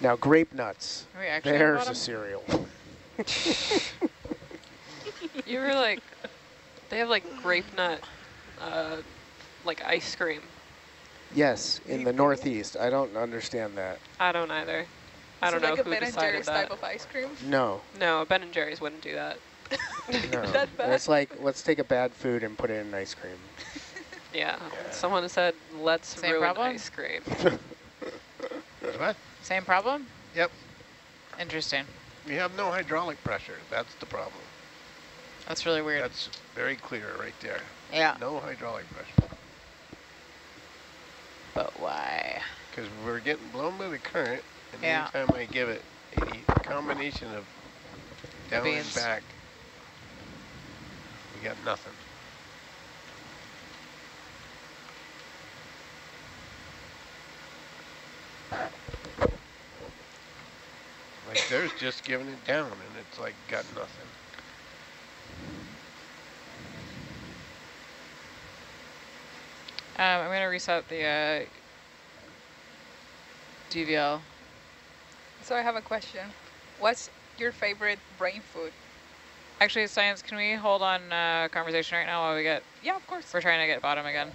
Now, grape nuts. We actually There's a cereal. You were like, they have like grape nut, uh, like ice cream. Yes, in the Northeast. I don't understand that. I don't either. I Is don't it know like a who Ben and decided Jerry's that. type of ice cream? No, No, Ben and Jerry's wouldn't do that. no. That bad? It's like, let's take a bad food and put it in ice cream. Yeah, someone said, let's Same ruin problem? ice cream. What? Same problem? Yep. Interesting. We have no hydraulic pressure. That's the problem. That's really weird. That's very clear right there. yeah. No hydraulic pressure. But why? Because we're getting blown by the current, and Yeah. anytime I give it a combination of down and back, we got nothing. Like there's just giving it down, and it's like got nothing. Um, I'm going to reset the uh, DVL. So I have a question. What's your favorite brain food? Actually, science, can we hold on uh, conversation right now while we get, Yeah, of course. we're trying to get bottom again.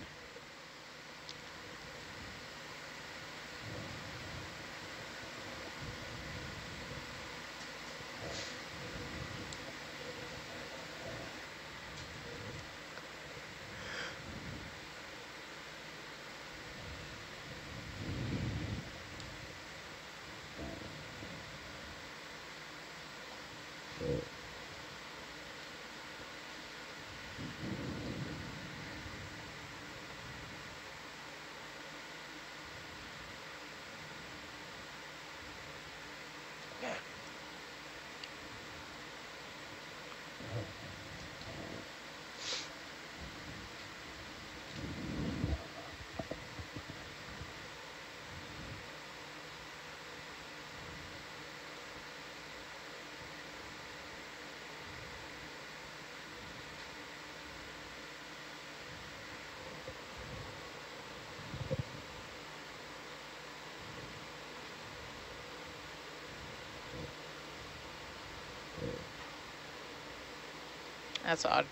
That's odd.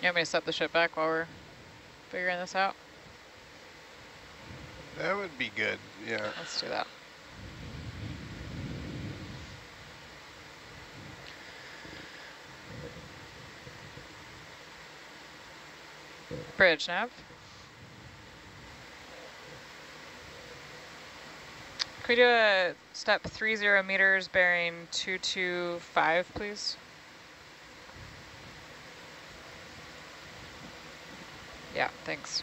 You want me to set the ship back while we're figuring this out? That would be good. Yeah. Let's do that. Bridge nav. Could we do a step three zero meters bearing two two five, please? Yeah, thanks.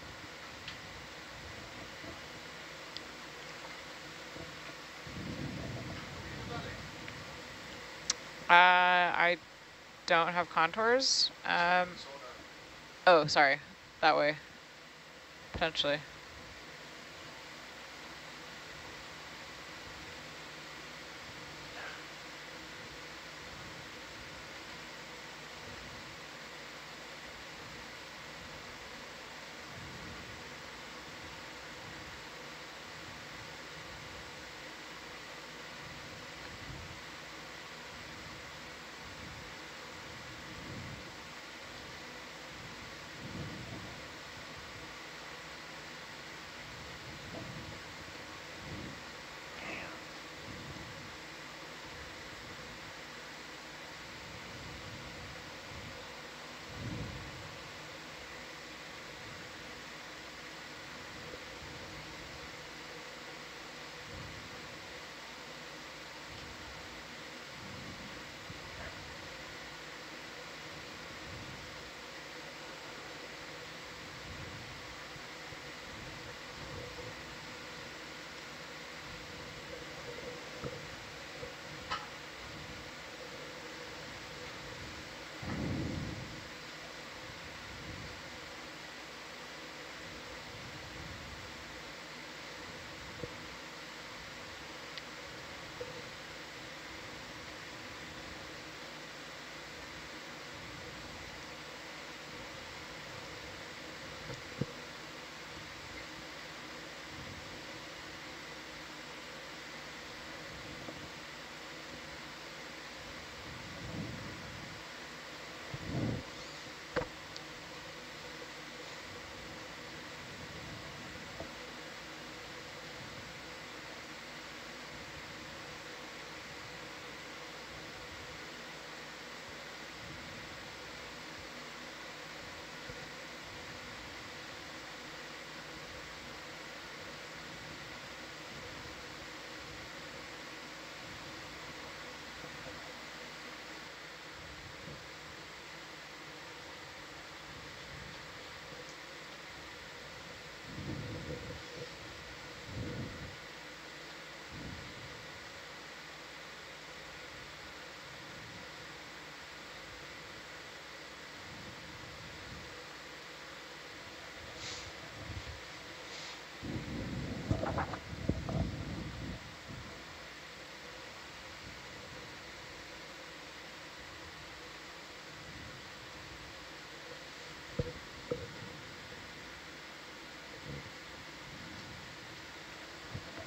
Uh, I don't have contours. Um, oh, sorry. That way. Potentially.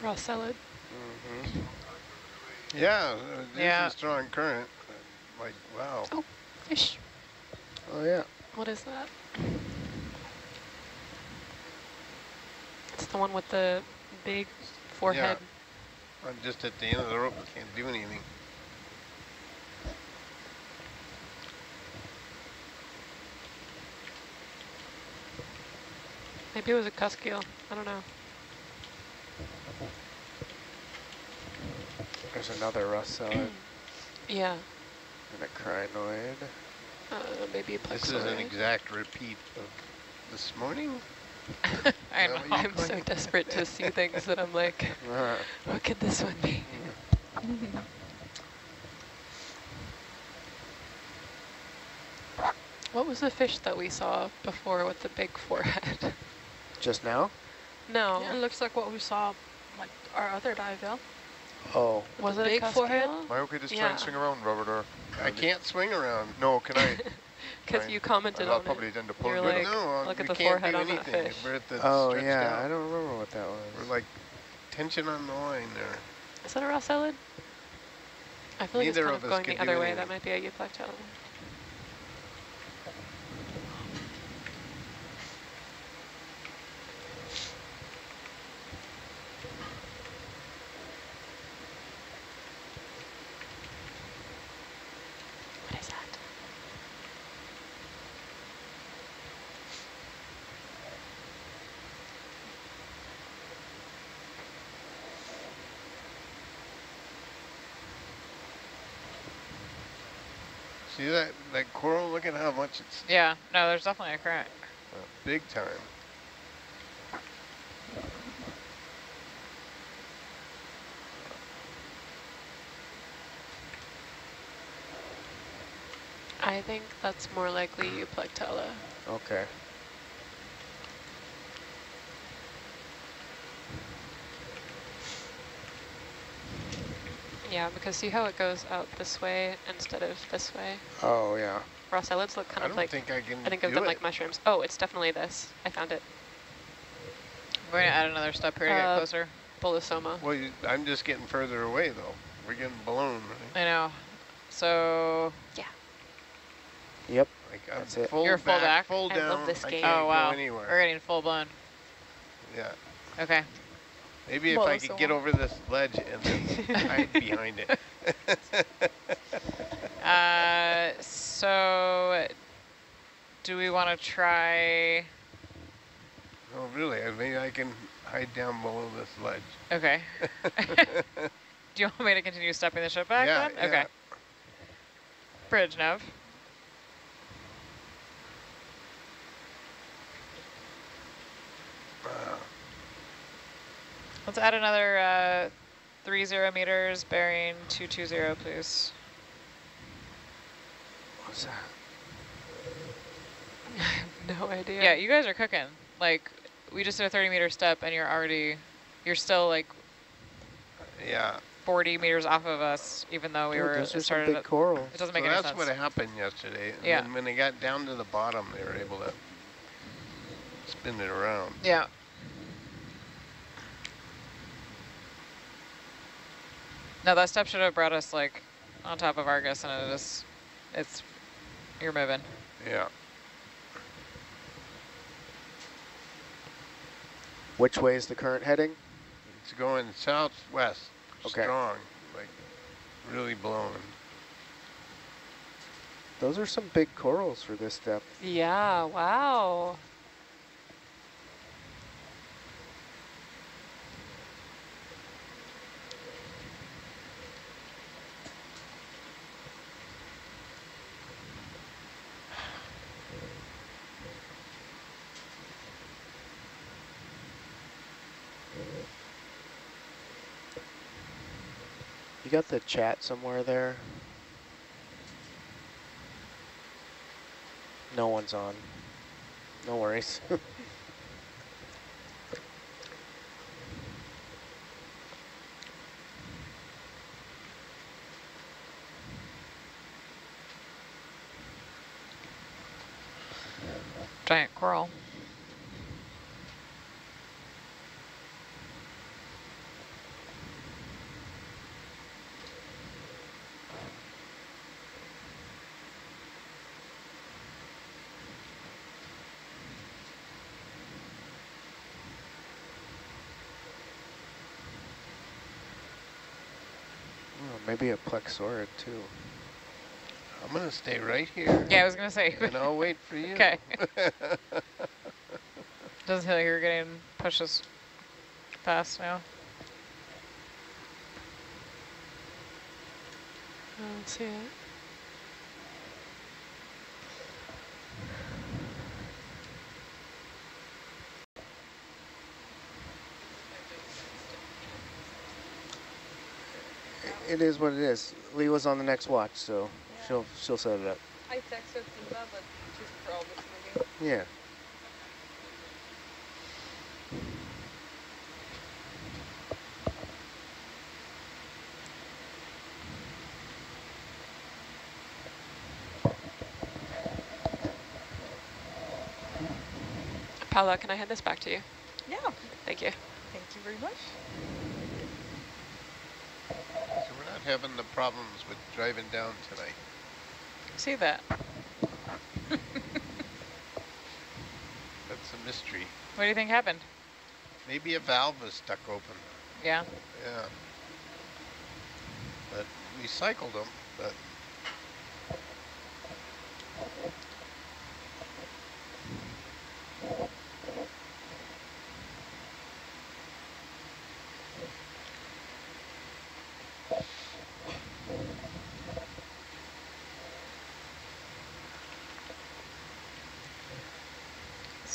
Raw salad. Mm-hmm. Yeah, uh, there's Yeah. a strong current. Like, wow. Oh, fish. Oh yeah. What is that? It's the one with the big forehead. Yeah. I'm just at the end of the rope. I Can't do anything. Maybe it was a cusk-eel. I don't know. There's another rust salad Yeah. and a crinoid. Uh, maybe a This is an exact repeat of this morning. I Is know. that what you I'm call so it? desperate to see things that I'm like, Uh, what could this one be? What was the fish that we saw before with the big forehead? just now? No. Yeah, it looks like what we saw, like our other dive, yeah? Oh, Was the it big a forehead? cusk-eel? Am I okay to try Yeah. and swing around, Robert? Or I can't swing around. no? Can I? Because you commented I'll on probably it. tend to pull You're good. like, no, uh, look at we the can't forehead do on that anything. fish. We're at the oh yeah. out. I don't remember what that was. We're like tension on the line there. Is that a rossellid? I feel like it's kind of of going the other way. anything. That might be a euplectella. What is that? See that that coral? Look at how much it's Yeah, no, there's definitely a crack. uh, big time. I think that's more likely euplectella. Okay. Yeah, because see how it goes out this way instead of this way? Oh yeah. Rossellids look kind I of don't like, think I can I think of do them it. like mushrooms. Oh, it's definitely this. I found it. I'm going to add another step here to Uh, get closer. Bolosoma. Well, you, I'm just getting further away though. We're getting blown. Right? I know. So, Yeah. Yep. Like I'm That's it. full You're full back, back? full I down. love this I game. can't oh go wow, anywhere. we're getting full blown. Yeah. Okay. Maybe if I could get over this ledge and then hide behind it. Uh, so, do we want to try? Oh, really? I- Maybe I can hide down below this ledge. Okay. Do you want me to continue stepping the ship back Yeah, then? Okay. yeah. Bridge, Nav. Wow. Let's add another uh, three zero meters, bearing two two zero, please. What's that? no idea. Yeah, you guys are cooking. Like, we just did a 30 meter step, and you're already, you're still like Yeah. 40 meters off of us, even though we Dude, were those are some started. big At, corals. it doesn't So make any that's sense. what happened yesterday. And Yeah. when they got down to the bottom, they were able to spin it around. Yeah. No, that step should have brought us like on top of Argus, and it is, it's, you're moving. Yeah. Which way is the current heading? It's going southwest. Okay. Strong. Like really blowing. Those are some big corals for this depth. Yeah, wow. You got the chat somewhere there? No one's on. No worries. Giant coral. Maybe a plexaurid too. I'm gonna stay right here. Yeah, I was gonna say. And I'll wait for you. Okay. Doesn't feel like you're getting pushed as fast now. I don't see it. It is what it is. Lee was on the next watch, so she'll she'll set it up. I texted Linda, but she's probably sleeping. Yeah. Paola, can I hand this back to you? Yeah, Thank you. thank you very much. So we're not having the problems with driving down tonight. See that? That's a mystery. What do you think happened? Maybe a valve was stuck open. Yeah. Yeah. But we cycled them, but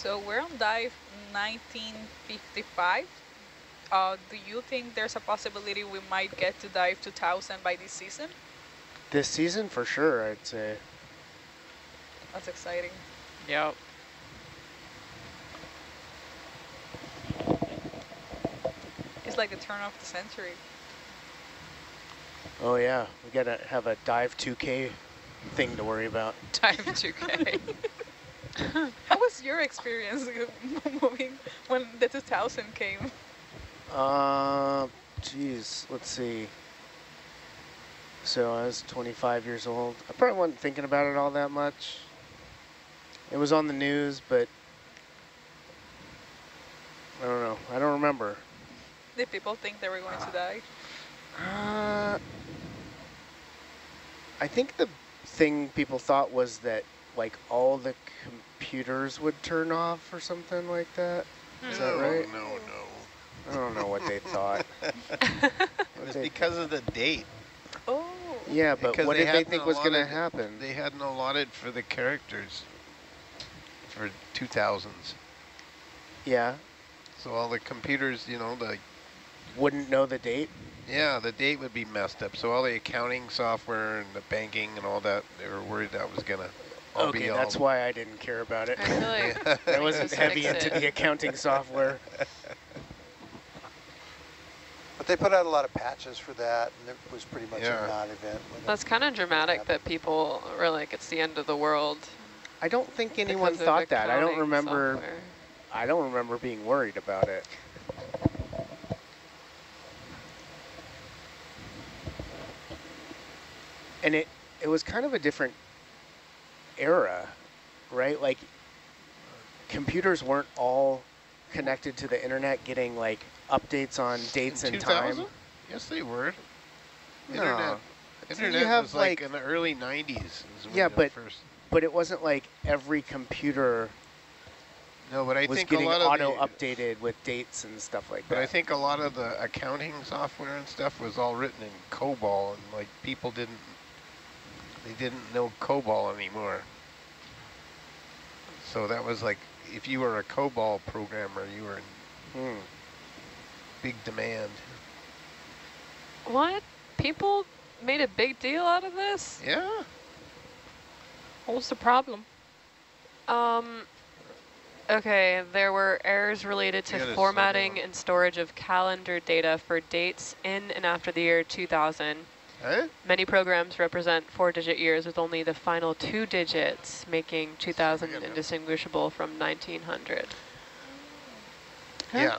So we're on dive 1955. Uh, do you think there's a possibility we might get to dive 2000 by this season? This season for sure, I'd say. That's exciting. Yep. It's like the turn of the century. Oh yeah, we gotta have a dive 2K thing to worry about. Dive 2K. Was your experience moving when the 2000 came? Uh, geez, let's see. So I was 25 years old. I probably wasn't thinking about it all that much. It was on the news, but I don't know. I don't remember. Did people think they were going to die? Uh, I think the thing people thought was that like all the computers would turn off or something like that. Is that right? no, no. I don't know what they thought. It was they- because of the date. Oh. Yeah, but Because what did they hadn't think was going to happen? They hadn't allotted for the characters for 2000s. Yeah, So all the computers, you know, the wouldn't know the date. yeah, the date would be messed up. So all the accounting software and the banking and all that, they were worried that was gonna all okay, be all that's um, why I didn't care about it. I feel like I wasn't heavy into it. the accounting software. But they put out a lot of patches for that, and it was pretty much Yeah. a non-event. when it- That's kind of dramatic that people were like, it's the end of the world. I don't think anyone thought that. I don't remember. software. I don't remember being worried about it. And it it was kind of a different era, right? Like computers weren't all connected to the internet getting like updates on dates In and time. Yes, they were. No. Internet, So internet you have was like, like in the early 90s. is Yeah, but- first. but it wasn't like every computer No, but I was think a getting lot auto of the, updated with dates and stuff like But that. But I think a lot of the accounting software and stuff was all written in COBOL, and like people didn't, they didn't know COBOL anymore. So that was like, if you were a COBOL programmer, you were in Hmm. big demand. What? People made a big deal out of this? Yeah. What's the problem? Um, okay, there were errors related to formatting and storage of calendar data for dates in and after the year 2000. Huh? Many programs represent four-digit years with only the final two digits, making 2000 Forget it. indistinguishable from 1900. Yeah.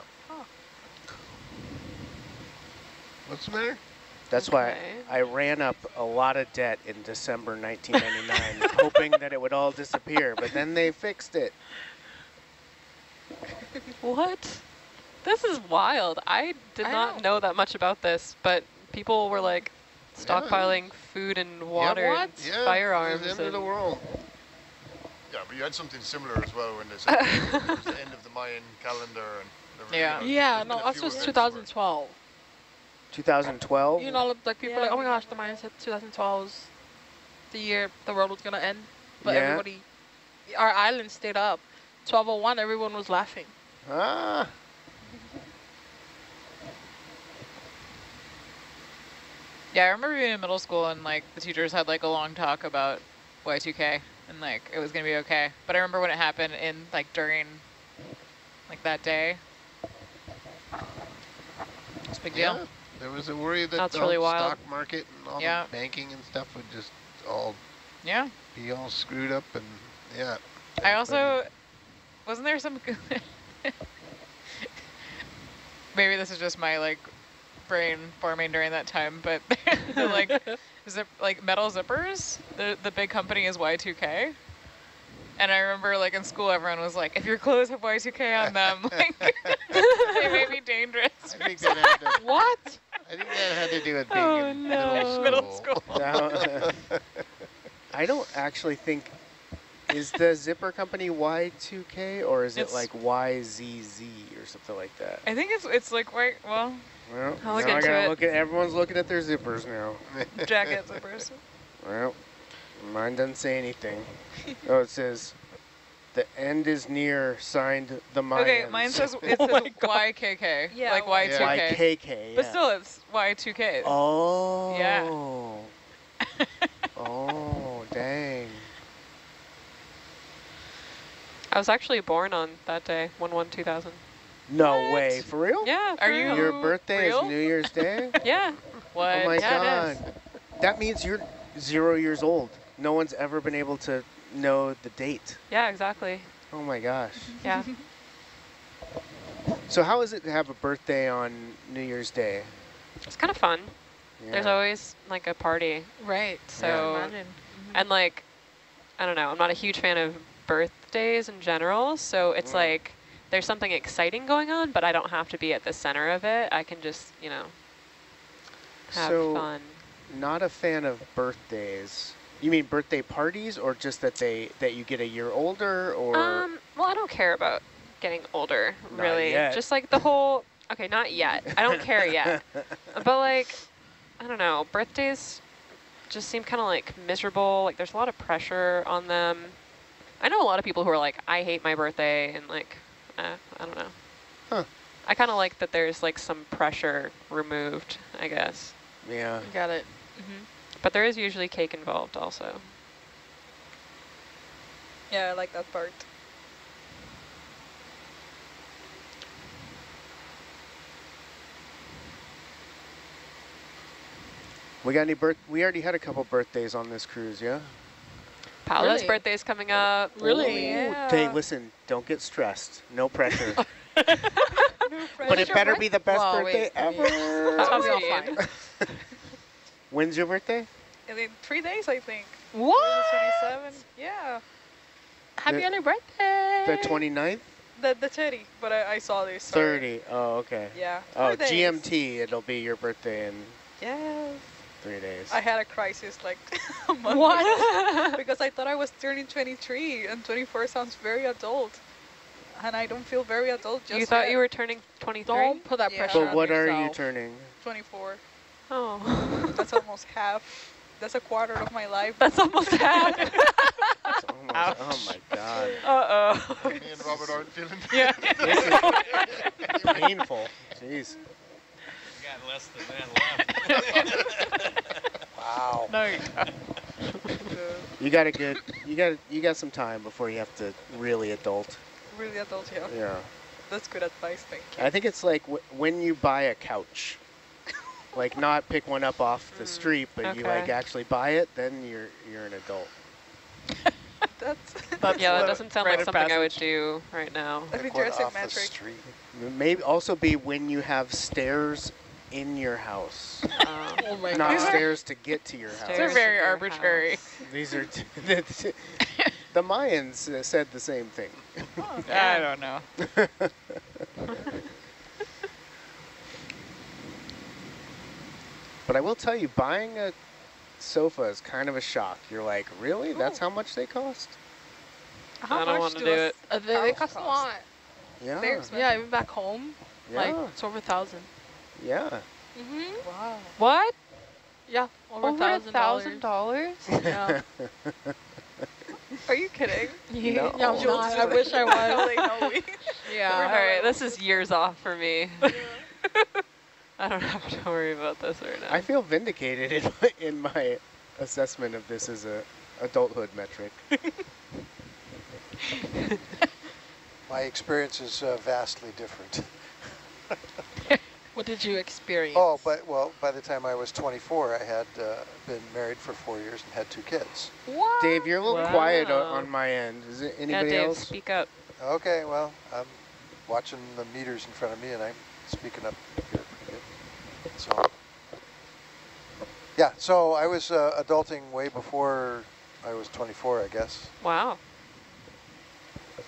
What's the matter? That's Okay. why I ran up a lot of debt in December 1999, hoping that it would all disappear, but then they fixed it. What? This is wild. I did I not know. know that much about this, but people were like, stockpiling food and water what? and Yeah, firearms. It the end of the world. Yeah, but you had something similar as well when they said it was the end of the Mayan calendar and everything. Yeah. There's Yeah, been no, a us was 2012. 2012. You know, like people are like, oh my gosh, the Mayans said 2012 was the year the world was gonna end, but Yeah. everybody, our island stayed up. 1201, everyone was laughing. Ah. Yeah, I remember being in middle school and like the teachers had like a long talk about Y2K and like it was gonna be okay. But I remember when it happened in like during like that day. It's a big deal. There was a worry that That's the really stock market and all Yeah. the banking and stuff would just all Yeah. be all screwed up and yeah. I also wasn't there some maybe this is just my like brain forming during that time, but the like zip like metal zippers, the the big company is Y2K. And I remember like in school everyone was like, if your clothes have Y2K on them, like they may be dangerous. I think that had to, What? I think that had to do with being Oh, in no. middle school. Middle school. Now, I don't actually think. Is the zipper company Y2K or is it like YZZ or something like that? I think it's it's like white well Well, I'll look now I gotta it. look at everyone's looking at their zippers now. jacket zippers. Well, mine doesn't say anything. oh, it says the end is near. Signed the Mayans. Okay, mine says it Oh says my YKK. Yeah, like Y- Y2K. YKK. But still it's Y2K. Oh. Yeah. oh, dang. I was actually born on that day, 1-1-2000. No What? way. For real? Yeah, Are you- real. Your birthday real? is New Year's Day? Yeah, What? Oh my Yeah, god. That means you're zero years old. No one's ever been able to know the date. yeah, exactly. Oh my gosh. Yeah. So how is it to have a birthday on New Year's Day? It's kind of fun. Yeah. There's always like a party. Right. So, Imagine. and like, I don't know, I'm not a huge fan of birthdays in general. So it's Mm. like, there's something exciting going on, but I don't have to be at the center of it. I can just, you know, have So- fun. Not a fan of birthdays. You mean birthday parties or just that they that you get a year older or Um, well, I don't care about getting older, Not really. yet. Just like the whole, okay, not yet. I don't care yet. But like, I don't know, birthdays just seem kind of like miserable. Like there's a lot of pressure on them. I know a lot of people who are like, I hate my birthday and like, eh, I don't know. Huh. I kind of like that there's like some pressure removed, I guess. yeah. Got it. But there is usually cake involved also. Yeah, I like that part. We got any birth we already had a couple birthdays on this cruise, yeah? Paola's Really? birthday's coming up. Really? Ooh, Yeah. Hey, listen, don't get stressed. No pressure. but it better birth- be the best Well, birthday wait, ever. That's I'll be all fine. When's your birthday? In in three days, I think. What? 27. Yeah. Happy The- early birthday. The 29th? The the 30, but I, I saw this. sorry. 30. Oh, okay. Yeah. Oh, four days. GMT, it'll be your birthday in Yes. Three days. I had a crisis like a month What? ago because I thought I was turning 23 and 24 sounds very adult. And I don't feel very adult just you thought yet. you were turning 23? Don't put that Yeah. pressure but on what are you turning? 24. Oh. That's almost half. That's a quarter of my life. That's almost half. It's almost, oh my god. Uh-oh. Me and Robert aren't feeling Yeah. Painful. Jeez. Got less than that left. Wow. No, you. You got a good you got you got some time before you have to really adult. really adult, yeah. Yeah. That's good advice, thank you. I think it's like w when you buy a couch. like not pick one up off the mm, street, but you like actually buy it, then you're you're an adult. That's, That's yeah, that doesn't sound like of something I would do right now. I've been Pick one dressing off the metric. street. Maybe also be when you have stairs in your house, Um, Oh my not god. stairs to get to your These house. are very arbitrary. house. These are t- the Mayans uh, said the same thing. I don't know. But I will tell you, buying a sofa is kind of a shock. You're like, really? That's how much they cost? How I don't much want to do do it. Uh, they, they cost a lot. Yeah. They're expensive. Yeah, even back home, like it's over a thousand. Yeah. Mm-hmm. Wow. What? Yeah, over, Over a a thousand dollars. Yeah. Are you kidding? No. Yeah, I'm not. I wish I was. They know we- Yeah. All right, this is years off for me. I don't have to worry about this right now. I feel vindicated in my, in my assessment of this as a adulthood metric. My experience is uh, vastly different. What did you experience? Oh, but well, by the time I was 24, I had uh, been married for four years and had two kids. what? Dave, you're a little quiet o- Wow. on my end. Is it yeah, anybody Dave, else? speak up. Okay, well, I'm watching the meters in front of me, and I'm speaking up here pretty good. So, yeah, so I was uh, adulting way before I was 24, I guess. Wow.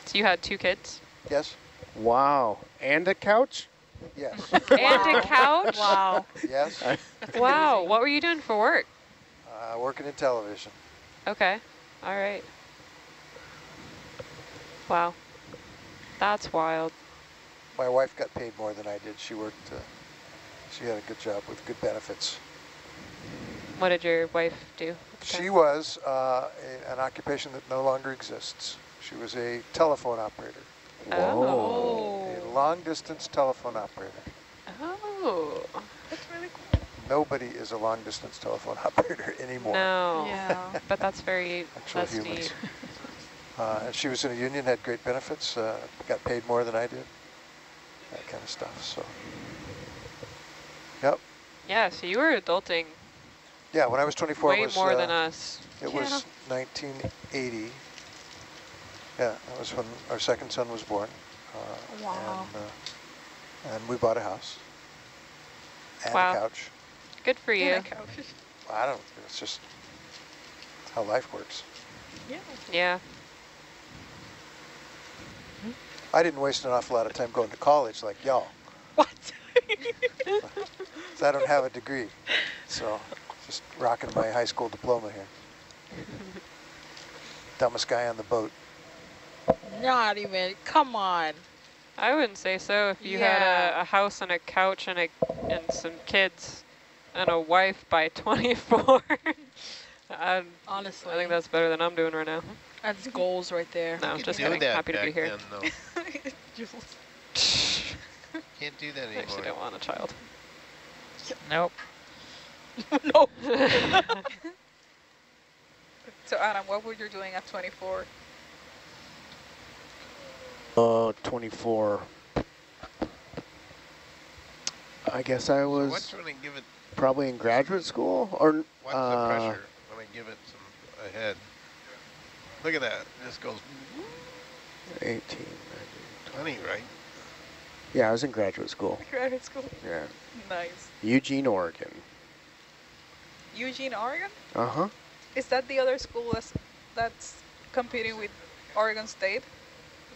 So you had two kids Yes, Wow. And a couch? Yes, and a couch. Wow. yes. Wow. What were you doing for work? Uh, working in television. Okay. All right. Wow. That's wild. My wife got paid more than I did. She worked. Uh, she had a good job with good benefits. What did your wife do? She was uh, a, an occupation that no longer exists. She was a telephone operator, Oh. a long-distance telephone operator. Oh. That's really cool. Nobody is a long-distance telephone operator anymore. No. Yeah. But that's very, Actual that's humans. neat. Uh, she was in a union, had great benefits, uh, got paid more than I did, that kind of stuff. So, yep. Yeah, so you were adulting Yeah, when I was 24, way it was, more uh, than us. It was 1980. Yeah, that was when our second son was born. Uh, Wow. And, uh, and we bought a house and Wow. a couch. Good for you. Yeah, couch. I don't. It's just how life works. Yeah. Yeah. I didn't waste an awful lot of time going to college like y'all. What? 'cause I don't have a degree, so just rocking my high school diploma here. Dumbest guy on the boat. Not even. Come on. I wouldn't say so. If you Yeah. had a, a house and a couch and a and some kids and a wife by 24, I, Honestly. I think that's better than I'm doing right now. that's goals right there. No, You just kidding. Happy to be here. then. Can't do that I actually anymore. don't want a child. Nope. no. So Adam, what were you doing at 24? Oh, 24. I guess I So was watch when I give it, probably in graduate school or watch uh, the pressure when I give it some ahead. Look at that. This goes 18. 19. 20, right? Yeah, I was in graduate school. Graduate school. Yeah. Nice. Eugene, Oregon. Eugene, Oregon? Uh-huh. Is that the other school that's, that's competing with Oregon State?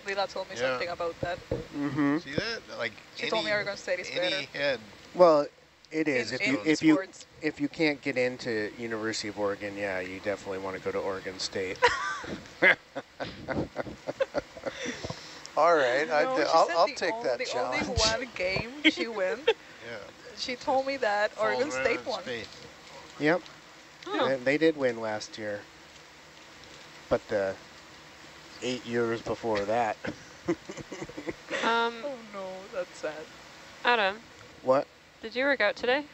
Lila told me Yeah. something about that. Mm-hmm. See that? Like She any, told me Oregon State is any better. head. Well, it is. In- if you in if you if you can't get into University of Oregon, yeah, you definitely want to go to Oregon State. All right, No, I'd, she I'll, said I'll the take on- that the challenge. only one game she win. Yeah. She told me that falls Oregon right State won. face. yep. Oh. And they did win last year. But the eight years before that. Um, Oh no, that's sad. Adam, what? did you work out today?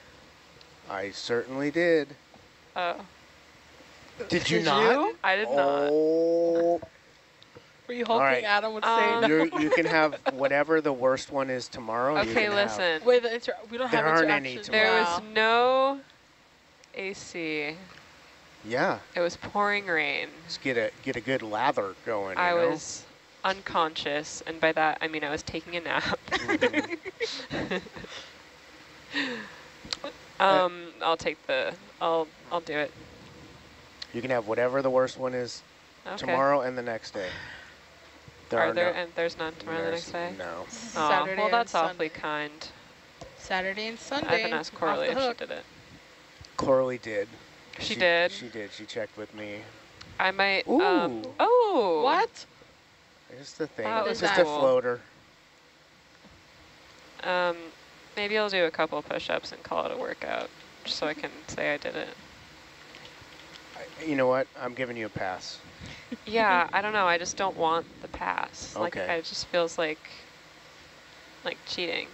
I certainly did. Oh, Did you Did not? you? I did not. Oh, Were you hoping right. Adam would Um, say no? You're, you can have whatever the worst one is tomorrow. Okay, can have. listen. Wait, the inter we don't There have aren't any interaction. There was no AC. Yeah, It was pouring rain. just get a get a good lather going. you I know? was unconscious, and by that I mean I was taking a nap. Mhm. um, I'll take the. I'll I'll do it. You can have whatever the worst one is Okay. tomorrow and the next day. There Are are there no, and there's none tomorrow the next day? No. Aw, Saturday well, that's awfully Sunday. kind. Saturday and Sunday. I haven't asked Coralie the if she did it. Corley did. She did? She did. She checked with me. I might. Ooh. Um, oh. What? Just a thing. That It's was just a floater. Um, maybe I'll do a couple push-ups and call it a workout, just so I can say I did it. I- You know what? I'm giving you a pass. Yeah, I don't know. I just don't want the pass. Okay. Like it just feels like like cheating.